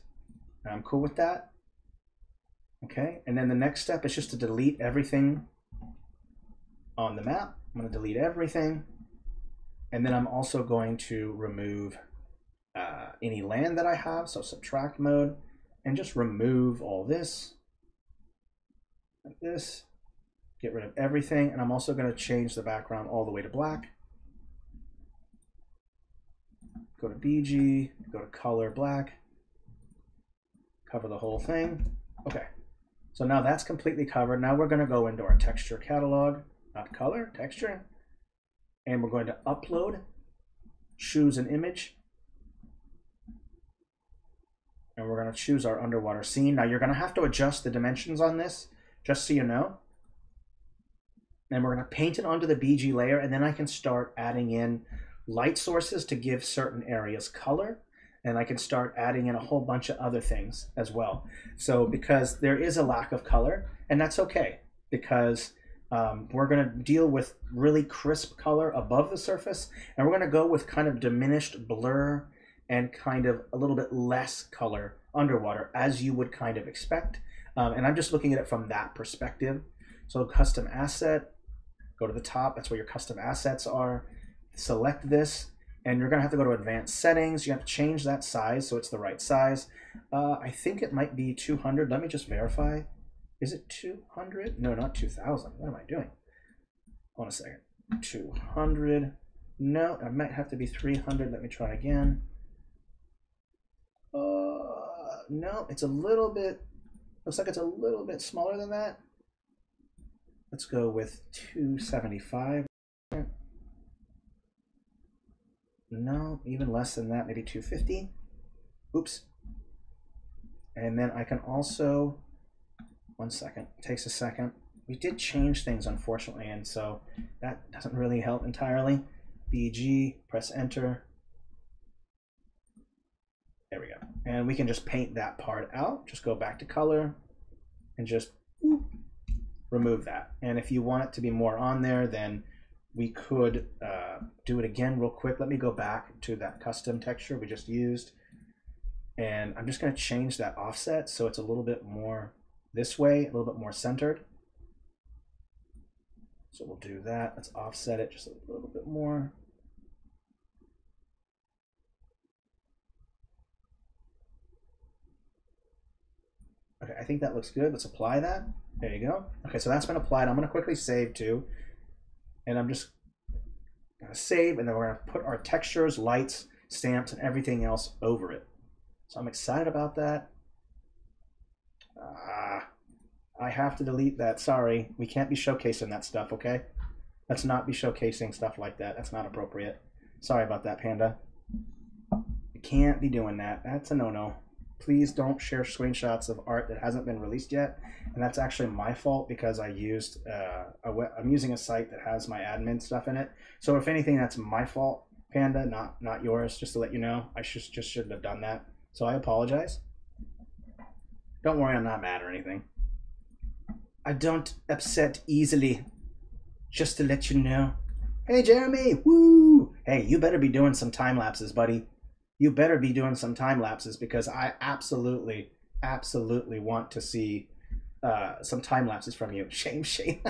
I'm cool with that. Okay, and then the next step is just to delete everything on the map. I'm going to delete everything. And then I'm also going to remove uh, any land that I have, so subtract mode, and just remove all this, like this. Get rid of everything, and I'm also going to change the background all the way to black. Go to BG, go to color black, cover the whole thing. Okay, so now that's completely covered. Now we're going to go into our texture catalog, not color, texture. And we're going to upload, choose an image. And we're going to choose our underwater scene. Now you're going to have to adjust the dimensions on this, just so you know. And we're going to paint it onto the BG layer, and then I can start adding in light sources to give certain areas color and I can start adding in a whole bunch of other things as well. So because there is a lack of color, and that's okay because um, we're going to deal with really crisp color above the surface, and we're going to go with kind of diminished blur and kind of a little bit less color underwater, as you would kind of expect. Um, and I'm just looking at it from that perspective. So custom asset, go to the top, that's where your custom assets are. Select this, and you're gonna have to go to advanced settings. You have to change that size so it's the right size. Uh, I think it might be 200. Let me just verify. Is it 200? No, not 2000. What am I doing? Hold on a second. 200. No, it might have to be 300. Let me try again. Uh, no, it's a little bit, looks like it's a little bit smaller than that. Let's go with 275. No, even less than that, maybe 250. Oops. And then I can also, one second, takes a second. We did change things, unfortunately, and so that doesn't really help entirely. BG, press enter. There we go. And we can just paint that part out. Just go back to color and just whoop, remove that. And if you want it to be more on there, then we could uh, do it again real quick. Let me go back to that custom texture we just used. And I'm just going to change that offset so it's a little bit more this way, a little bit more centered. So we'll do that. Let's offset it just a little bit more. Okay, I think that looks good. Let's apply that. There you go. Okay, so that's been applied. I'm going to quickly save too and I'm just gonna save and then we're gonna put our textures, lights, stamps, and everything else over it. So I'm excited about that. Ah, I have to delete that. Sorry, we can't be showcasing that stuff, okay? Let's not be showcasing stuff like that. That's not appropriate. Sorry about that, Panda. You can't be doing that. That's a no-no. Please don't share screenshots of art that hasn't been released yet. And that's actually my fault because I used, uh, a web, I'm using a site that has my admin stuff in it. So if anything, that's my fault, Panda, not not yours. Just to let you know, I just just shouldn't have done that. So I apologize. Don't worry, I'm not mad or anything. I don't upset easily. Just to let you know. Hey, Jeremy! Woo! Hey, you better be doing some time lapses, buddy. You better be doing some time lapses because I absolutely, absolutely want to see uh, some time lapses from you. Shame, shame.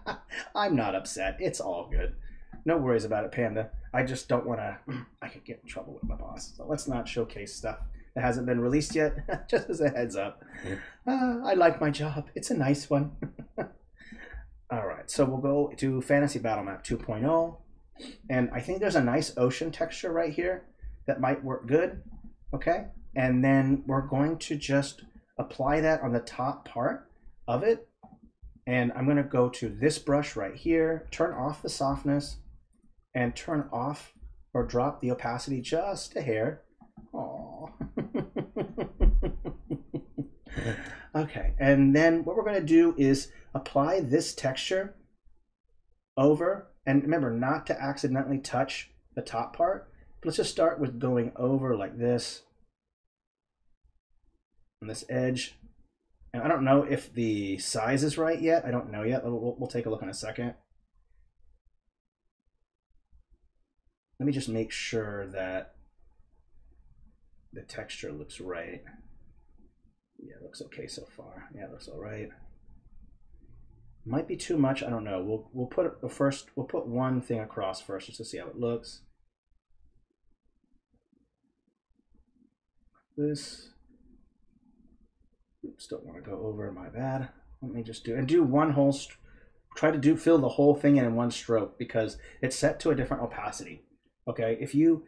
I'm not upset. It's all good. No worries about it, Panda. I just don't want to. I could get in trouble with my boss. So let's not showcase stuff that hasn't been released yet. just as a heads up. Uh, I like my job. It's a nice one. All right, so we'll go to Fantasy Battle Map 2.0. And I think there's a nice ocean texture right here that might work good. Okay, and then we're going to just apply that on the top part of it. And I'm going to go to this brush right here, turn off the softness, and turn off or drop the opacity just a hair. Aww. okay, and then what we're going to do is apply this texture over, and remember not to accidentally touch the top part. Let's just start with going over like this on this edge. And I don't know if the size is right yet. I don't know yet. We'll, we'll take a look in a second. Let me just make sure that the texture looks right. Yeah, looks okay so far. Yeah, looks all right. Might be too much. I don't know. We'll we'll put first. We'll put one thing across first just to see how it looks. This. Oops, don't want to go over. My bad. Let me just do and do one whole. Try to do fill the whole thing in one stroke because it's set to a different opacity. Okay, if you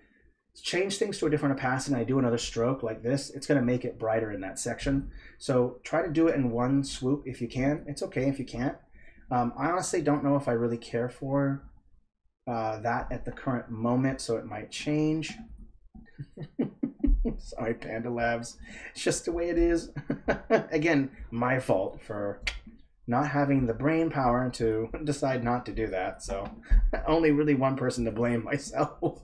change things to a different opacity and I do another stroke like this, it's going to make it brighter in that section. So try to do it in one swoop if you can. It's okay if you can't. Um, I honestly don't know if I really care for uh, that at the current moment, so it might change. Sorry, Panda Labs. It's just the way it is. Again, my fault for not having the brain power to decide not to do that. So only really one person to blame myself.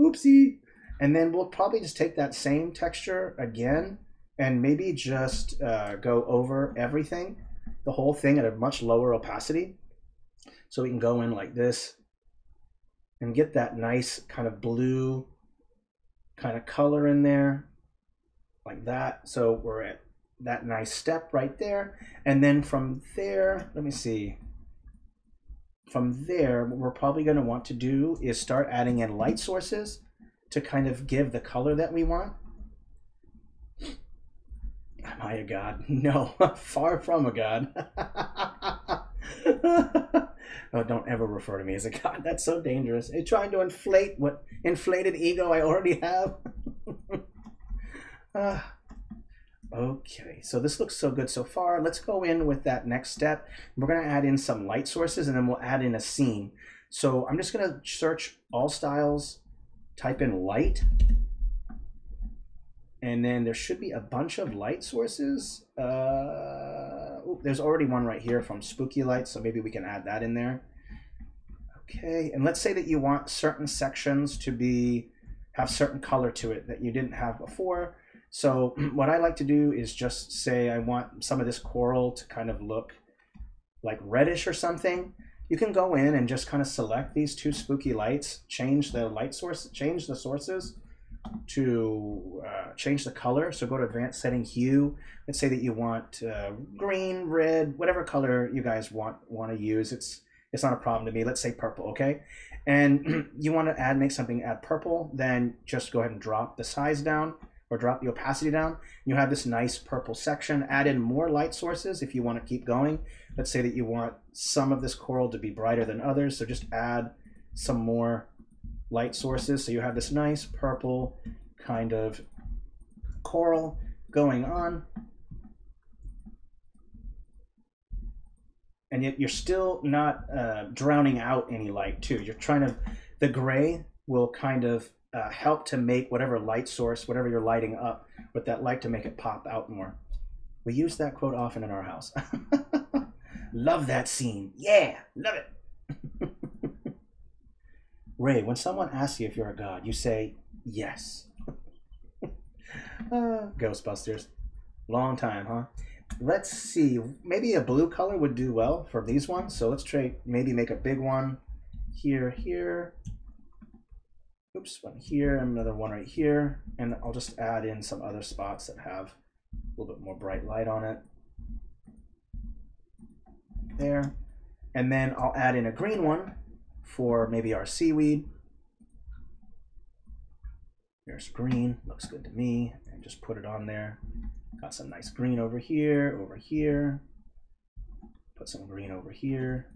Oopsie. And then we'll probably just take that same texture again and maybe just uh, go over everything, the whole thing at a much lower opacity. So we can go in like this and get that nice kind of blue kind of color in there like that. So we're at that nice step right there. And then from there, let me see. From there, what we're probably going to want to do is start adding in light sources to kind of give the color that we want. Am I a god? No, far from a god. oh, don't ever refer to me as a god. That's so dangerous. You're trying to inflate what inflated ego I already have. uh, Okay, so this looks so good so far. Let's go in with that next step. We're gonna add in some light sources and then we'll add in a scene. So I'm just gonna search all styles, type in light, and then there should be a bunch of light sources. Uh, ooh, there's already one right here from Spooky Light, so maybe we can add that in there. Okay, and let's say that you want certain sections to be have certain color to it that you didn't have before. So what I like to do is just say I want some of this coral to kind of look like reddish or something. You can go in and just kind of select these two spooky lights, change the light source, change the sources to uh, change the color. So go to advanced setting hue. Let's say that you want uh, green, red, whatever color you guys want want to use. It's it's not a problem to me. Let's say purple, okay? And you want to add make something add purple, then just go ahead and drop the size down or drop the opacity down. You have this nice purple section. Add in more light sources if you want to keep going. Let's say that you want some of this coral to be brighter than others, so just add some more light sources. So you have this nice purple kind of coral going on. and yet you're still not uh, drowning out any light too. You're trying to, the gray will kind of uh, help to make whatever light source, whatever you're lighting up with that light to make it pop out more. We use that quote often in our house. love that scene. Yeah, love it. Ray, when someone asks you if you're a god, you say yes. uh, Ghostbusters. Long time, huh? Let's see. Maybe a blue color would do well for these ones. So let's try maybe make a big one here, here. Oops, one here, another one right here. And I'll just add in some other spots that have a little bit more bright light on it. There. And then I'll add in a green one for maybe our seaweed. There's green, looks good to me. And just put it on there. Got some nice green over here, over here. Put some green over here.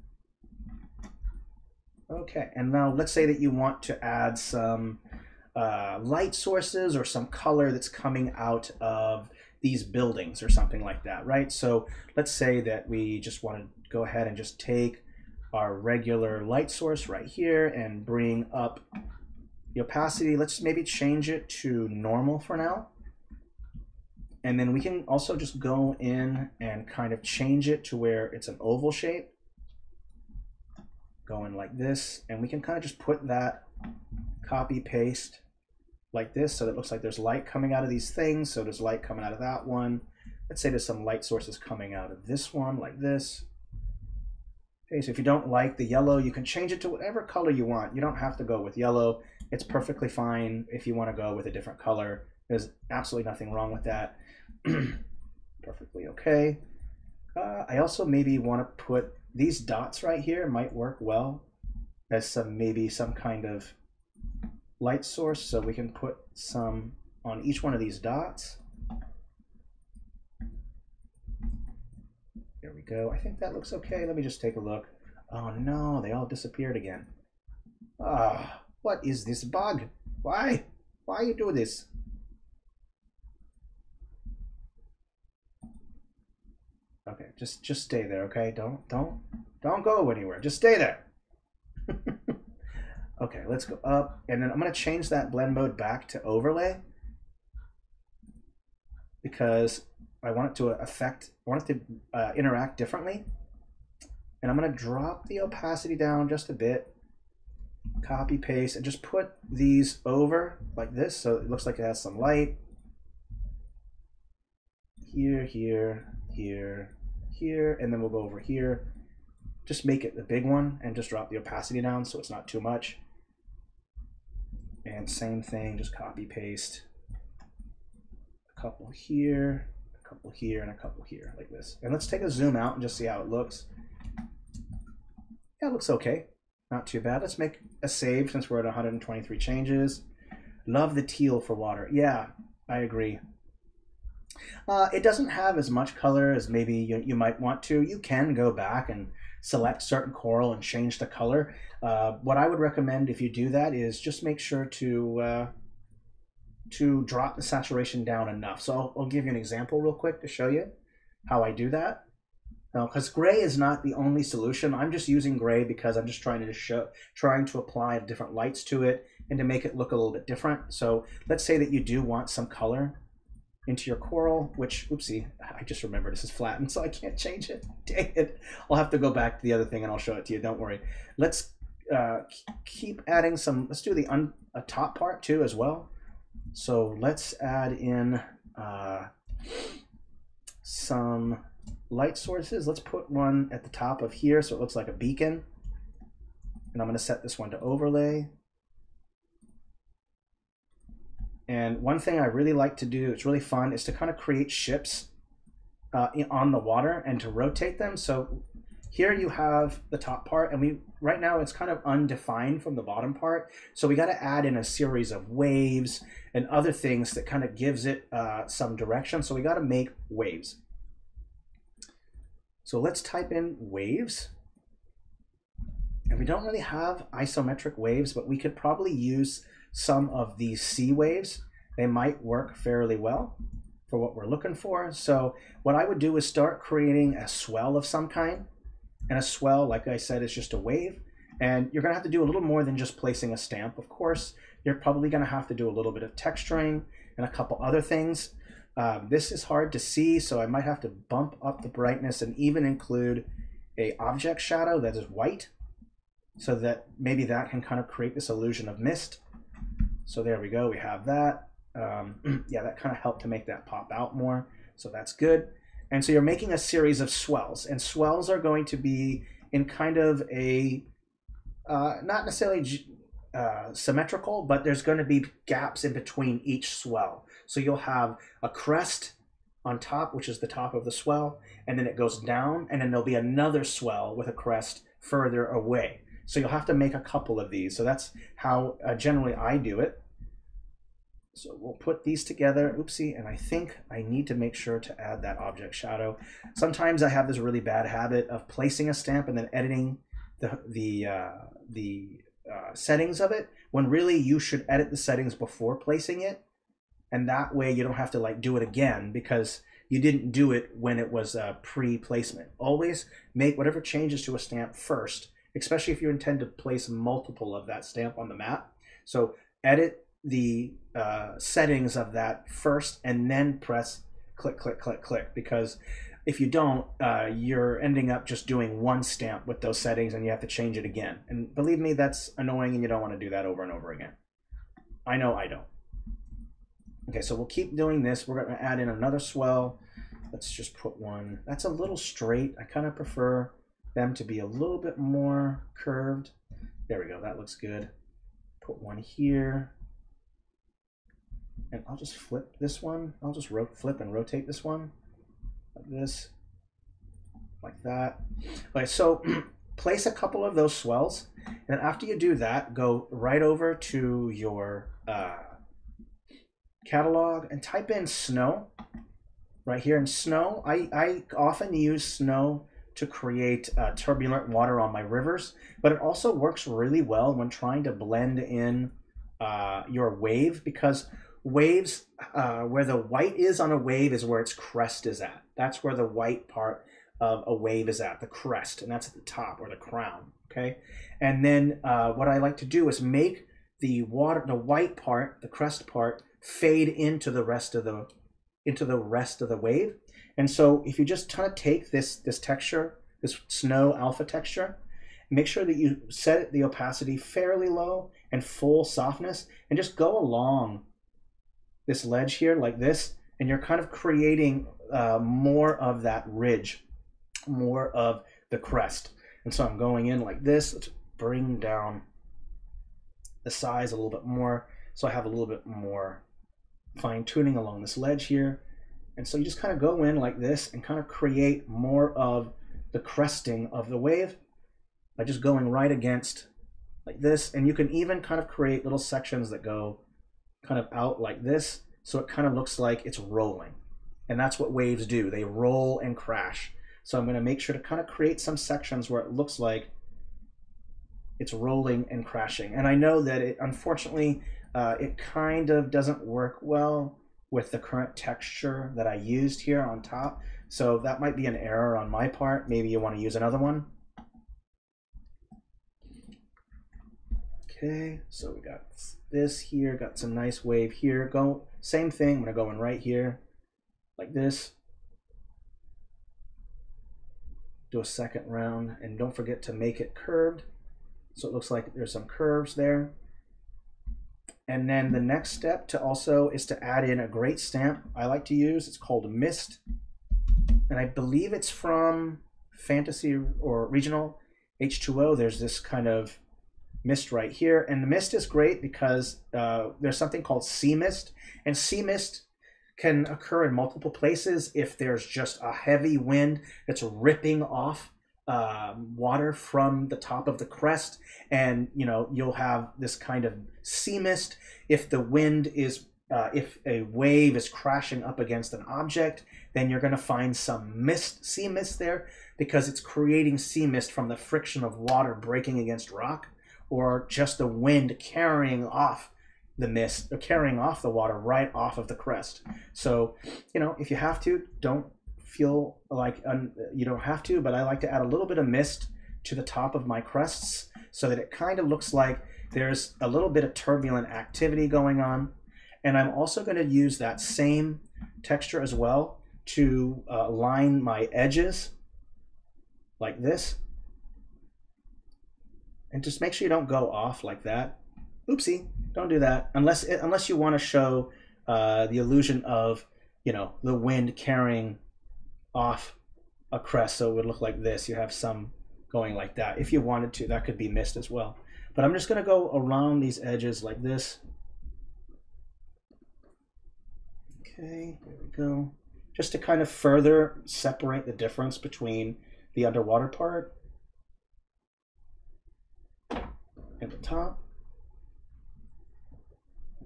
Okay, and now let's say that you want to add some uh, light sources or some color that's coming out of these buildings or something like that, right? So let's say that we just want to go ahead and just take our regular light source right here and bring up the opacity. Let's maybe change it to normal for now. And then we can also just go in and kind of change it to where it's an oval shape. Going like this. And we can kind of just put that copy paste like this so that it looks like there's light coming out of these things. So there's light coming out of that one. Let's say there's some light sources coming out of this one like this. Okay, so if you don't like the yellow, you can change it to whatever color you want. You don't have to go with yellow. It's perfectly fine if you want to go with a different color. There's absolutely nothing wrong with that. perfectly okay. Uh, I also maybe want to put these dots right here might work well as some maybe some kind of light source. So we can put some on each one of these dots. There we go. I think that looks okay. Let me just take a look. Oh no, they all disappeared again. Ah, what is this bug? Why? Why you do this? Okay, just just stay there, okay? Don't don't don't go anywhere. Just stay there. okay, let's go up and then I'm going to change that blend mode back to overlay because I want it to affect, I want it to uh, interact differently. And I'm going to drop the opacity down just a bit, copy paste, and just put these over like this so it looks like it has some light. Here, here, here, here, and then we'll go over here. Just make it the big one and just drop the opacity down so it's not too much. And same thing, just copy paste a couple here, couple here and a couple here like this. And let's take a zoom out and just see how it looks. Yeah, it looks okay. Not too bad. Let's make a save since we're at 123 changes. Love the teal for water. Yeah, I agree. Uh, it doesn't have as much color as maybe you, you might want to. You can go back and select certain coral and change the color. Uh, what I would recommend if you do that is just make sure to uh, to drop the saturation down enough. So I'll, I'll give you an example real quick to show you how I do that. Because gray is not the only solution. I'm just using gray because I'm just trying to show, trying to apply different lights to it and to make it look a little bit different. So let's say that you do want some color into your coral, which, oopsie, I just remembered this is flattened, so I can't change it. Dang it. I'll have to go back to the other thing and I'll show it to you. Don't worry. Let's uh, keep adding some, let's do the un, a top part too as well. So let's add in uh, some light sources. Let's put one at the top of here so it looks like a beacon. And I'm going to set this one to overlay. And one thing I really like to do, it's really fun, is to kind of create ships uh, on the water and to rotate them. So here you have the top part and we right now it's kind of undefined from the bottom part. So we got to add in a series of waves and other things that kind of gives it uh, some direction. So we got to make waves. So let's type in waves. And we don't really have isometric waves, but we could probably use some of these sea waves. They might work fairly well for what we're looking for. So what I would do is start creating a swell of some kind And a swell, like I said, is just a wave. And you're going to have to do a little more than just placing a stamp. Of course, you're probably going to have to do a little bit of texturing and a couple other things. Um, this is hard to see, so I might have to bump up the brightness and even include a object shadow that is white so that maybe that can kind of create this illusion of mist. So there we go, we have that. Um, yeah, that kind of helped to make that pop out more. So that's good. And so you're making a series of swells, and swells are going to be in kind of a uh, not necessarily uh, symmetrical, but there's going to be gaps in between each swell. So you'll have a crest on top, which is the top of the swell, and then it goes down, and then there'll be another swell with a crest further away. So you'll have to make a couple of these. So that's how uh, generally I do it. So we'll put these together, oopsie, and I think I need to make sure to add that object shadow. Sometimes I have this really bad habit of placing a stamp and then editing the, the, uh, the uh, settings of it, when really you should edit the settings before placing it. And that way you don't have to like do it again because you didn't do it when it was a pre-placement. Always make whatever changes to a stamp first, especially if you intend to place multiple of that stamp on the map. So edit the uh, settings of that first and then press click, click, click, click. Because if you don't, uh, you're ending up just doing one stamp with those settings and you have to change it again. And believe me, that's annoying and you don't want to do that over and over again. I know I don't. Okay, so we'll keep doing this. We're going to add in another swell. Let's just put one. That's a little straight. I kind of prefer them to be a little bit more curved. There we go. That looks good. Put one here. And I'll just flip this one. I'll just flip and rotate this one like this, like that. Okay, so place a couple of those swells. And after you do that, go right over to your uh, catalog and type in snow right here. in snow, I, I often use snow to create uh, turbulent water on my rivers, but it also works really well when trying to blend in uh, your wave because waves, uh, where the white is on a wave is where its crest is at. That's where the white part of a wave is at, the crest, and that's at the top or the crown. Okay, and then uh, what I like to do is make the water, the white part, the crest part, fade into the rest of the into the rest of the wave. And so if you just kind of take this this texture, this snow alpha texture, make sure that you set the opacity fairly low and full softness, and just go along this ledge here like this, and you're kind of creating uh, more of that ridge, more of the crest. And so I'm going in like this. Let's bring down the size a little bit more so I have a little bit more fine tuning along this ledge here. And so you just kind of go in like this and kind of create more of the cresting of the wave by just going right against like this. And you can even kind of create little sections that go kind of out like this. So it kind of looks like it's rolling. And that's what waves do. They roll and crash. So I'm going to make sure to kind of create some sections where it looks like it's rolling and crashing. And I know that it, unfortunately, uh, it kind of doesn't work well with the current texture that I used here on top. So that might be an error on my part. Maybe you want to use another one. Okay, so we got this here, got some nice wave here. Go same thing, I'm gonna go in right here, like this. Do a second round, and don't forget to make it curved. So it looks like there's some curves there. And then the next step to also is to add in a great stamp I like to use. It's called Mist. And I believe it's from Fantasy or Regional H2O. There's this kind of mist right here. And the mist is great because uh, there's something called sea mist. And sea mist can occur in multiple places if there's just a heavy wind that's ripping off uh, water from the top of the crest, and you know you'll have this kind of sea mist. If the wind is, uh, if a wave is crashing up against an object, then you're going to find some mist, sea mist there, because it's creating sea mist from the friction of water breaking against rock, or just the wind carrying off the mist, or carrying off the water right off of the crest. So, you know, if you have to, don't feel like um, you don't have to, but I like to add a little bit of mist to the top of my crests so that it kind of looks like there's a little bit of turbulent activity going on. And I'm also going to use that same texture as well to uh, line my edges like this. And just make sure you don't go off like that. Oopsie, don't do that unless unless you want to show uh, the illusion of you know the wind carrying off a crest, so it would look like this. You have some going like that. If you wanted to, that could be mist as well. But I'm just going to go around these edges like this. Okay, there we go. Just to kind of further separate the difference between the underwater part and the top.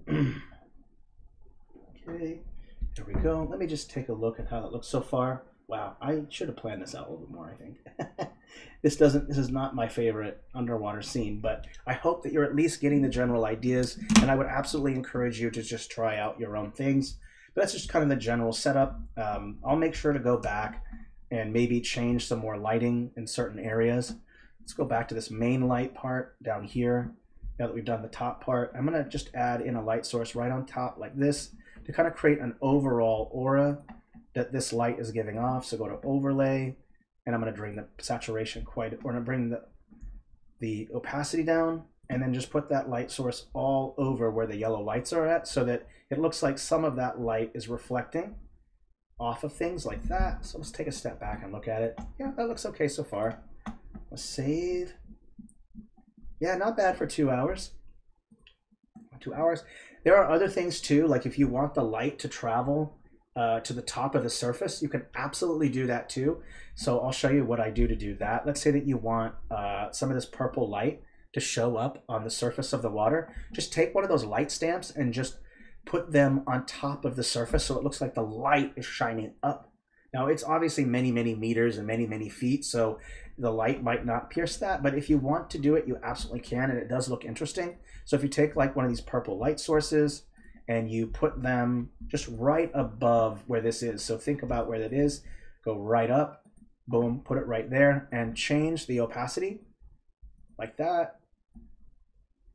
okay, there we go. Let me just take a look at how that looks so far. Wow, I should have planned this out a little bit more, I think. this doesn't this is not my favorite underwater scene, but I hope that you're at least getting the general ideas, and I would absolutely encourage you to just try out your own things. But that's just kind of the general setup. Um, I'll make sure to go back and maybe change some more lighting in certain areas. Let's go back to this main light part down here. Now that we've done the top part, I'm gonna just add in a light source right on top like this to kind of create an overall aura that this light is giving off. So go to overlay, and I'm going to bring the saturation quite, or I'm bring the, the opacity down, and then just put that light source all over where the yellow lights are at so that it looks like some of that light is reflecting off of things like that. So let's take a step back and look at it. Yeah, that looks okay so far. Let's save. Yeah, not bad for two hours. Two hours. There are other things too, like if you want the light to travel uh, to the top of the surface, you can absolutely do that too. So I'll show you what I do to do that. Let's say that you want uh, some of this purple light to show up on the surface of the water. Just take one of those light stamps and just put them on top of the surface so it looks like the light is shining up. Now it's obviously many, many meters and many, many feet, so the light might not pierce that, but if you want to do it, you absolutely can, and it does look interesting. So if you take like one of these purple light sources, and you put them just right above where this is. So think about where that is. Go right up, boom, put it right there, and change the opacity like that.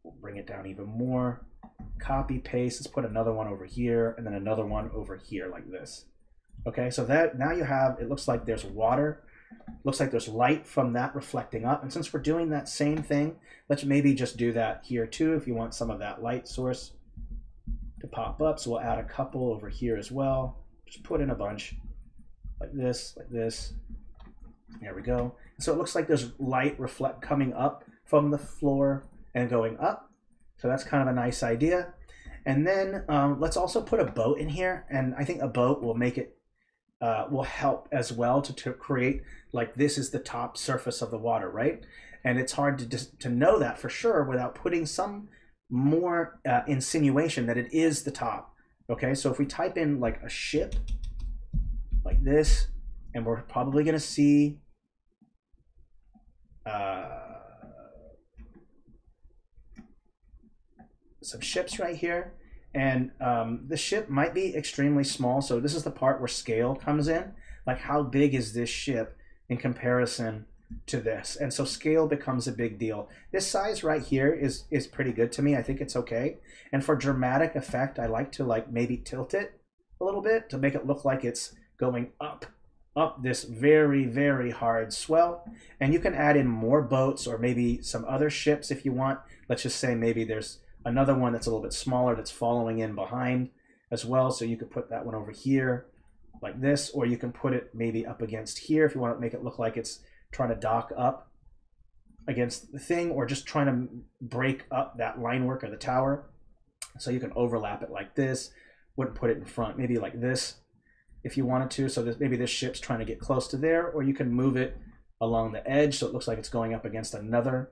We'll bring it down even more. Copy, paste, let's put another one over here, and then another one over here like this. Okay, so that now you have, it looks like there's water, looks like there's light from that reflecting up. And since we're doing that same thing, let's maybe just do that here too if you want some of that light source to pop up. So we'll add a couple over here as well. Just put in a bunch like this, like this. There we go. So it looks like there's light reflect coming up from the floor and going up. So that's kind of a nice idea. And then um, let's also put a boat in here. And I think a boat will make it, uh, will help as well to, to create like this is the top surface of the water, right? And it's hard to just to know that for sure without putting some more uh, insinuation that it is the top. Okay, so if we type in like a ship like this, and we're probably to see uh, some ships right here. And um, the ship might be extremely small. So this is the part where scale comes in. Like how big is this ship in comparison to this. And so scale becomes a big deal. This size right here is is pretty good to me. I think it's okay. And for dramatic effect, I like to like maybe tilt it a little bit to make it look like it's going up up this very very hard swell and you can add in more boats or maybe some other ships if you want let's just say maybe there's another one that's a little bit smaller that's following in behind as well so you could put that one over here like this or you can put it maybe up against here if you want to make it look like it's trying to dock up against the thing or just trying to break up that line work of the tower. So you can overlap it like this, wouldn't put it in front, maybe like this if you wanted to. So this, maybe this ship's trying to get close to there, or you can move it along the edge so it looks like it's going up against another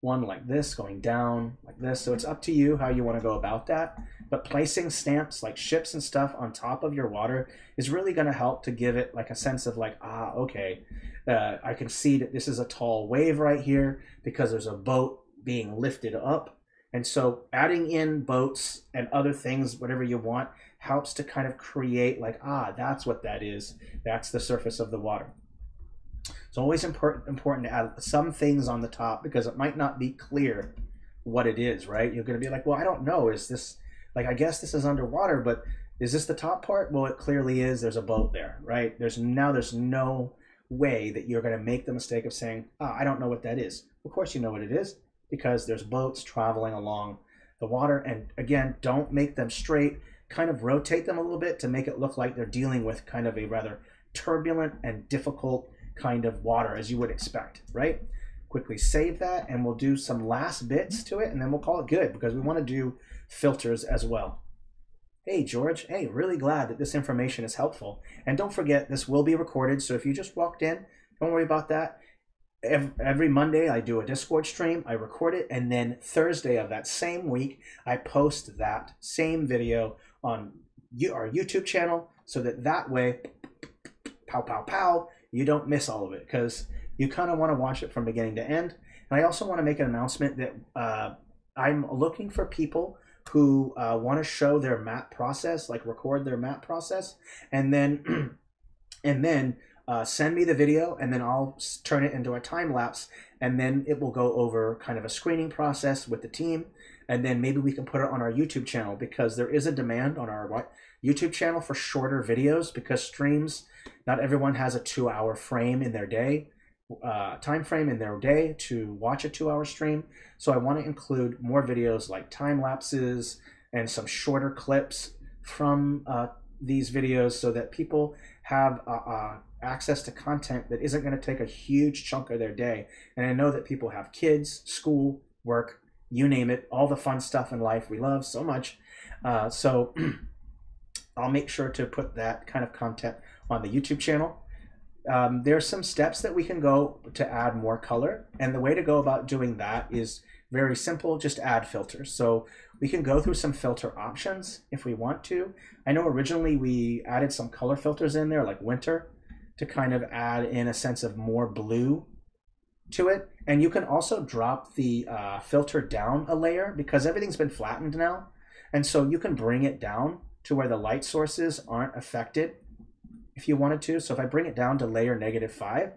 one like this, going down like this. So it's up to you how you want to go about that. But placing stamps like ships and stuff on top of your water is really going to help to give it like a sense of like, ah, okay, uh, I can see that this is a tall wave right here because there's a boat being lifted up And so adding in boats and other things, whatever you want, helps to kind of create like, ah, that's what that is. That's the surface of the water. It's always important important to add some things on the top because it might not be clear what it is, right? You're going to be like, well, I don't know. Is this like I guess this is underwater, but is this the top part? Well, it clearly is. There's a boat there, right? There's now there's no way that you're going to make the mistake of saying, oh, I don't know what that is. Of course you know what it is because there's boats traveling along the water. And again, don't make them straight. Kind of rotate them a little bit to make it look like they're dealing with kind of a rather turbulent and difficult kind of water as you would expect, right? Quickly save that and we'll do some last bits to it and then we'll call it good because we want to do filters as well. Hey, George. Hey, really glad that this information is helpful. And don't forget, this will be recorded. So if you just walked in, don't worry about that. Every Monday, I do a Discord stream, I record it, and then Thursday of that same week, I post that same video on our YouTube channel so that that way, pow, pow, pow, you don't miss all of it because you kind of want to watch it from beginning to end. And I also want to make an announcement that uh, I'm looking for people who uh, want to show their map process, like record their map process, and then and then uh, send me the video, and then I'll turn it into a time lapse, and then it will go over kind of a screening process with the team, and then maybe we can put it on our YouTube channel because there is a demand on our YouTube channel for shorter videos because streams, not everyone has a two-hour frame in their day uh, time frame in their day to watch a two hour stream. So I want to include more videos like time lapses and some shorter clips from uh, these videos so that people have uh, uh access to content that isn't going to take a huge chunk of their day. And I know that people have kids, school, work, you name it, all the fun stuff in life we love so much. Uh, so I'll make sure to put that kind of content on the YouTube channel um, there's some steps that we can go to add more color. And the way to go about doing that is very simple, just add filters. So we can go through some filter options if we want to. I know originally we added some color filters in there like winter to kind of add in a sense of more blue to it. And you can also drop the uh, filter down a layer because everything's been flattened now. And so you can bring it down to where the light sources aren't affected if you wanted to. So if I bring it down to layer negative 5,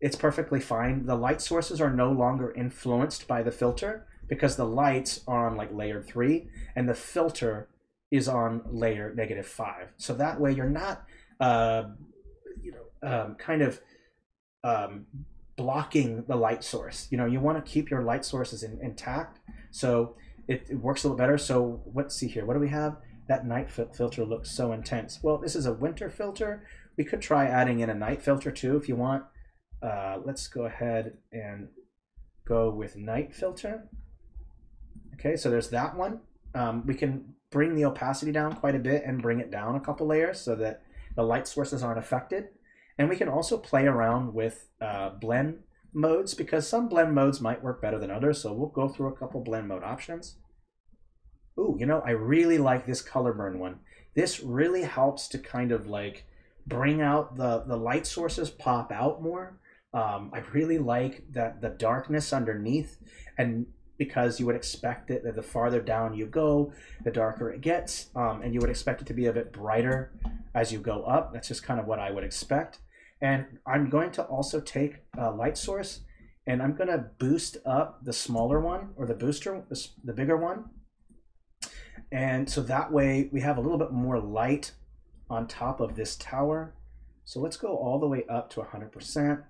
it's perfectly fine. The light sources are no longer influenced by the filter because the lights are on like layer 3 and the filter is on layer negative 5. So that way you're not, uh, you know, um, kind of um, blocking the light source. You know, you want to keep your light sources in, intact. So it, it works a little better. So let's see here. What do we have? That night filter looks so intense. Well, this is a winter filter. We could try adding in a night filter too if you want. Uh, let's go ahead and go with night filter. Okay, so there's that one. Um, we can bring the opacity down quite a bit and bring it down a couple layers so that the light sources aren't affected. And we can also play around with uh, blend modes because some blend modes might work better than others. So we'll go through a couple blend mode options ooh, you know, I really like this color burn one. This really helps to kind of like bring out the, the light sources pop out more. Um, I really like that the darkness underneath and because you would expect it that the farther down you go, the darker it gets, um, and you would expect it to be a bit brighter as you go up. That's just kind of what I would expect. And I'm going to also take a light source and I'm going to boost up the smaller one or the booster, the, the bigger one, and so that way we have a little bit more light on top of this tower. So let's go all the way up to 100%.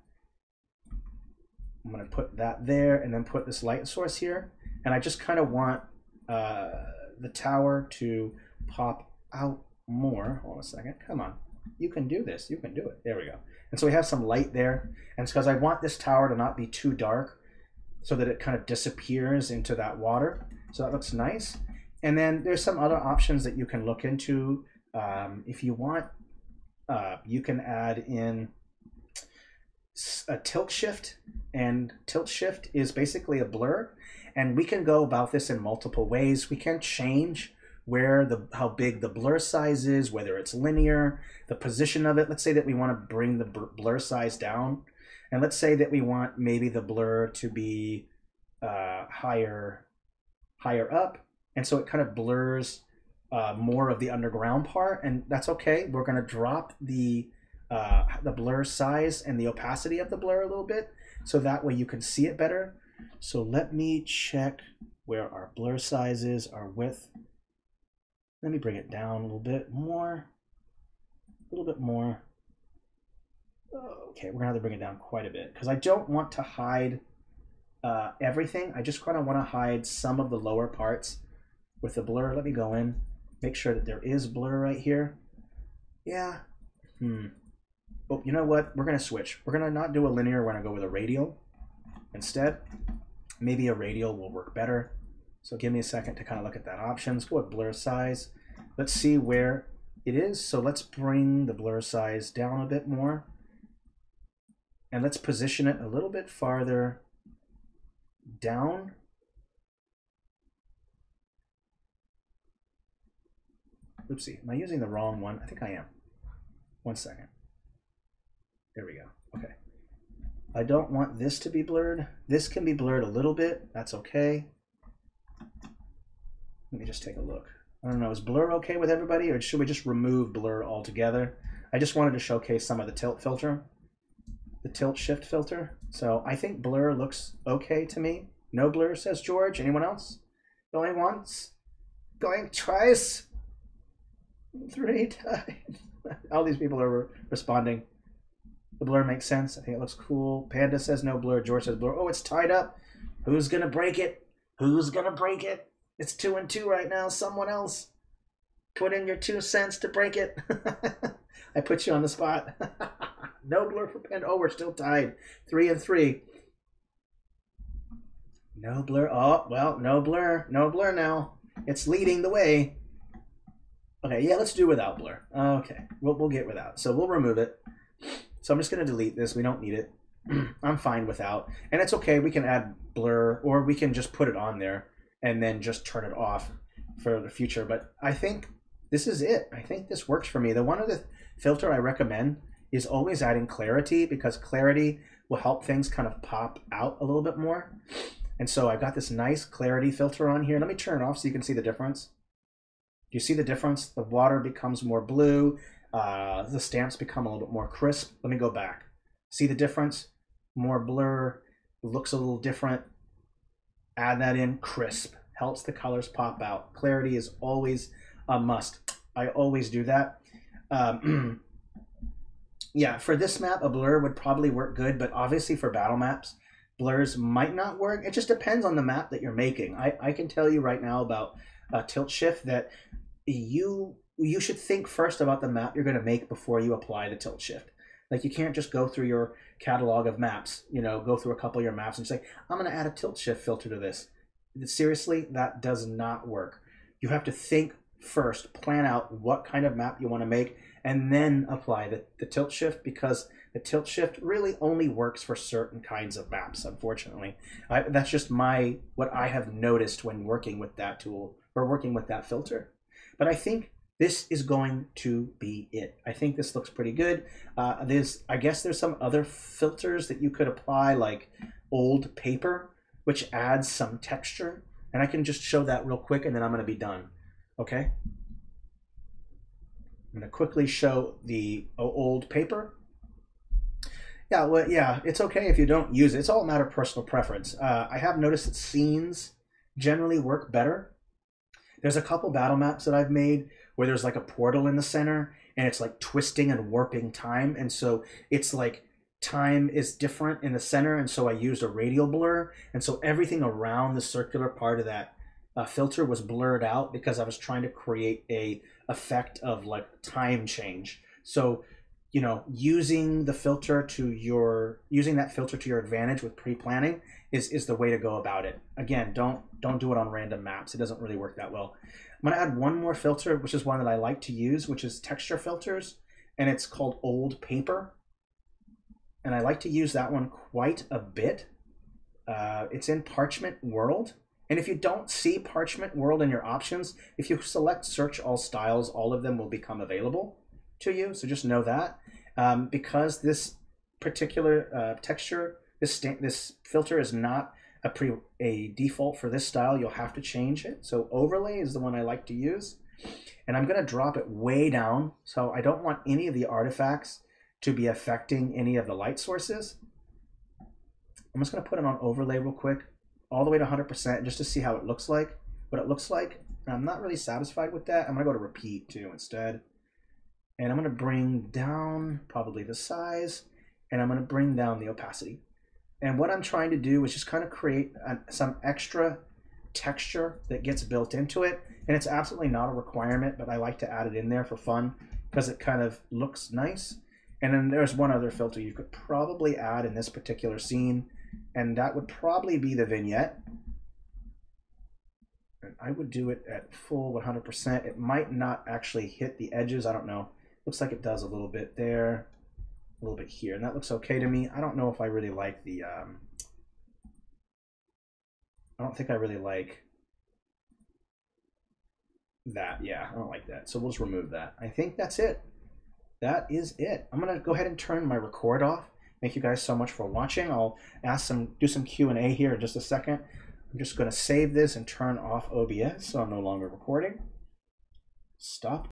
I'm to put that there and then put this light source here. And I just kind of want uh, the tower to pop out more. Hold on a second. Come on. You can do this. You can do it. There we go. And so we have some light there. And it's because I want this tower to not be too dark so that it kind of disappears into that water. So that looks nice. And then there's some other options that you can look into. Um, if you want, uh, you can add in a tilt shift. And tilt shift is basically a blur. And we can go about this in multiple ways. We can change where the how big the blur size is whether it's linear the position of it. Let's say that we want to bring the blur size down. And let's say that we want maybe the blur to be uh, higher higher up. And so it kind of blurs uh, more of the underground part, and that's okay. We're going to drop the uh, the blur size and the opacity of the blur a little bit, so that way you can see it better. So let me check where our blur size is, our width. Let me bring it down a little bit more, a little bit more. Okay, we're gonna have to bring it down quite a bit because I don't want to hide uh, everything. I just kind of want to hide some of the lower parts with the blur. Let me go in make sure that there is blur right here. Yeah. Hmm. Oh, you know what? We're going to switch. We're going to not do a linear. We're going to go with a radial instead. Maybe a radial will work better. So give me a second to kind of look at that option. Let's go with blur size. Let's see where it is. So let's bring the blur size down a bit more. And let's position it a little bit farther down Oopsie, am I using the wrong one? I think I am. One second. There we go. Okay. I don't want this to be blurred. This can be blurred a little bit. That's okay. Let me just take a look. I don't know, is blur okay with everybody or should we just remove blur altogether? I just wanted to showcase some of the tilt filter, the tilt shift filter. So I think blur looks okay to me. No blur, says George. Anyone else? Going once? Going twice? Three times. All these people are re responding. The blur makes sense. I think it looks cool. Panda says no blur. George says blur. Oh, it's tied up. Who's gonna break it? Who's gonna break it? It's two and two right now. Someone else. Put in your two cents to break it. I put you on the spot. no blur for Panda. Oh, we're still tied. Three and three. No blur. Oh, well, no blur. No blur now. It's leading the way. Okay, yeah, let's do without blur. Okay, we'll, we'll get without. So we'll remove it. So I'm just going to delete this. We don't need it. I'm fine without. And it's okay. We can add blur or we can just put it on there and then just turn it off for the future. But I think this is it. I think this works for me. The one other filter I recommend is always adding clarity because clarity will help things kind of pop out a little bit more. And so I've got this nice clarity filter on here. Let me turn it off so you can see the difference. Do you see the difference? The water becomes more blue. Uh, the stamps become a little bit more crisp. Let me go back. See the difference? More blur, looks a little different. Add that in, crisp. Helps the colors pop out. Clarity is always a must. I always do that. Um, yeah, for this map, a blur would probably work good, but obviously for battle maps, blurs might not work. It just depends on the map that you're making. I, I can tell you right now about a tilt shift that you you should think first about the map you're going to make before you apply the tilt shift. Like you can't just go through your catalog of maps, you know, go through a couple of your maps and say, I'm going to add a tilt shift filter to this. Seriously, that does not work. You have to think first, plan out what kind of map you want to make, and then apply the, the tilt shift because the tilt shift really only works for certain kinds of maps, unfortunately. I, that's just my what I have noticed when working with that tool or working with that filter. But I think this is going to be it. I think this looks pretty good. Uh, there's, I guess there's some other filters that you could apply like old paper, which adds some texture. And I can just show that real quick and then I'm gonna be done, okay? I'm gonna quickly show the old paper. Yeah, well, yeah, it's okay if you don't use it. It's all a matter of personal preference. Uh, I have noticed that scenes generally work better there's a couple battle maps that I've made where there's like a portal in the center and it's like twisting and warping time. And so it's like time is different in the center. And so I used a radial blur. And so everything around the circular part of that uh, filter was blurred out because I was trying to create a effect of like time change. So, you know, using the filter to your, using that filter to your advantage with pre-planning is is the way to go about it. Again, don't don't do it on random maps. It doesn't really work that well. I'm gonna add one more filter, which is one that I like to use, which is texture filters, and it's called Old Paper. And I like to use that one quite a bit. Uh, it's in Parchment World. And if you don't see Parchment World in your options, if you select Search All Styles, all of them will become available to you. So just know that. Um, because this particular uh, texture this this filter is not a pre a default for this style, you'll have to change it. So overlay is the one I like to use. And I'm gonna drop it way down. So I don't want any of the artifacts to be affecting any of the light sources. I'm just gonna put it on overlay real quick, all the way to 100% just to see how it looks like, what it looks like. I'm not really satisfied with that. I'm gonna go to repeat too instead. And I'm gonna bring down probably the size and I'm gonna bring down the opacity. And what I'm trying to do is just kind of create some extra texture that gets built into it. And it's absolutely not a requirement, but I like to add it in there for fun because it kind of looks nice. And then there's one other filter you could probably add in this particular scene, and that would probably be the vignette. And I would do it at full 100%. It might not actually hit the edges. I don't know. Looks like it does a little bit there, a little bit here, and that looks okay to me. I don't know if I really like the. Um, I don't think I really like that. Yeah, I don't like that. So we'll just remove that. I think that's it. That is it. I'm gonna go ahead and turn my record off. Thank you guys so much for watching. I'll ask some, do some Q and A here in just a second. I'm just gonna save this and turn off OBS so I'm no longer recording. Stop.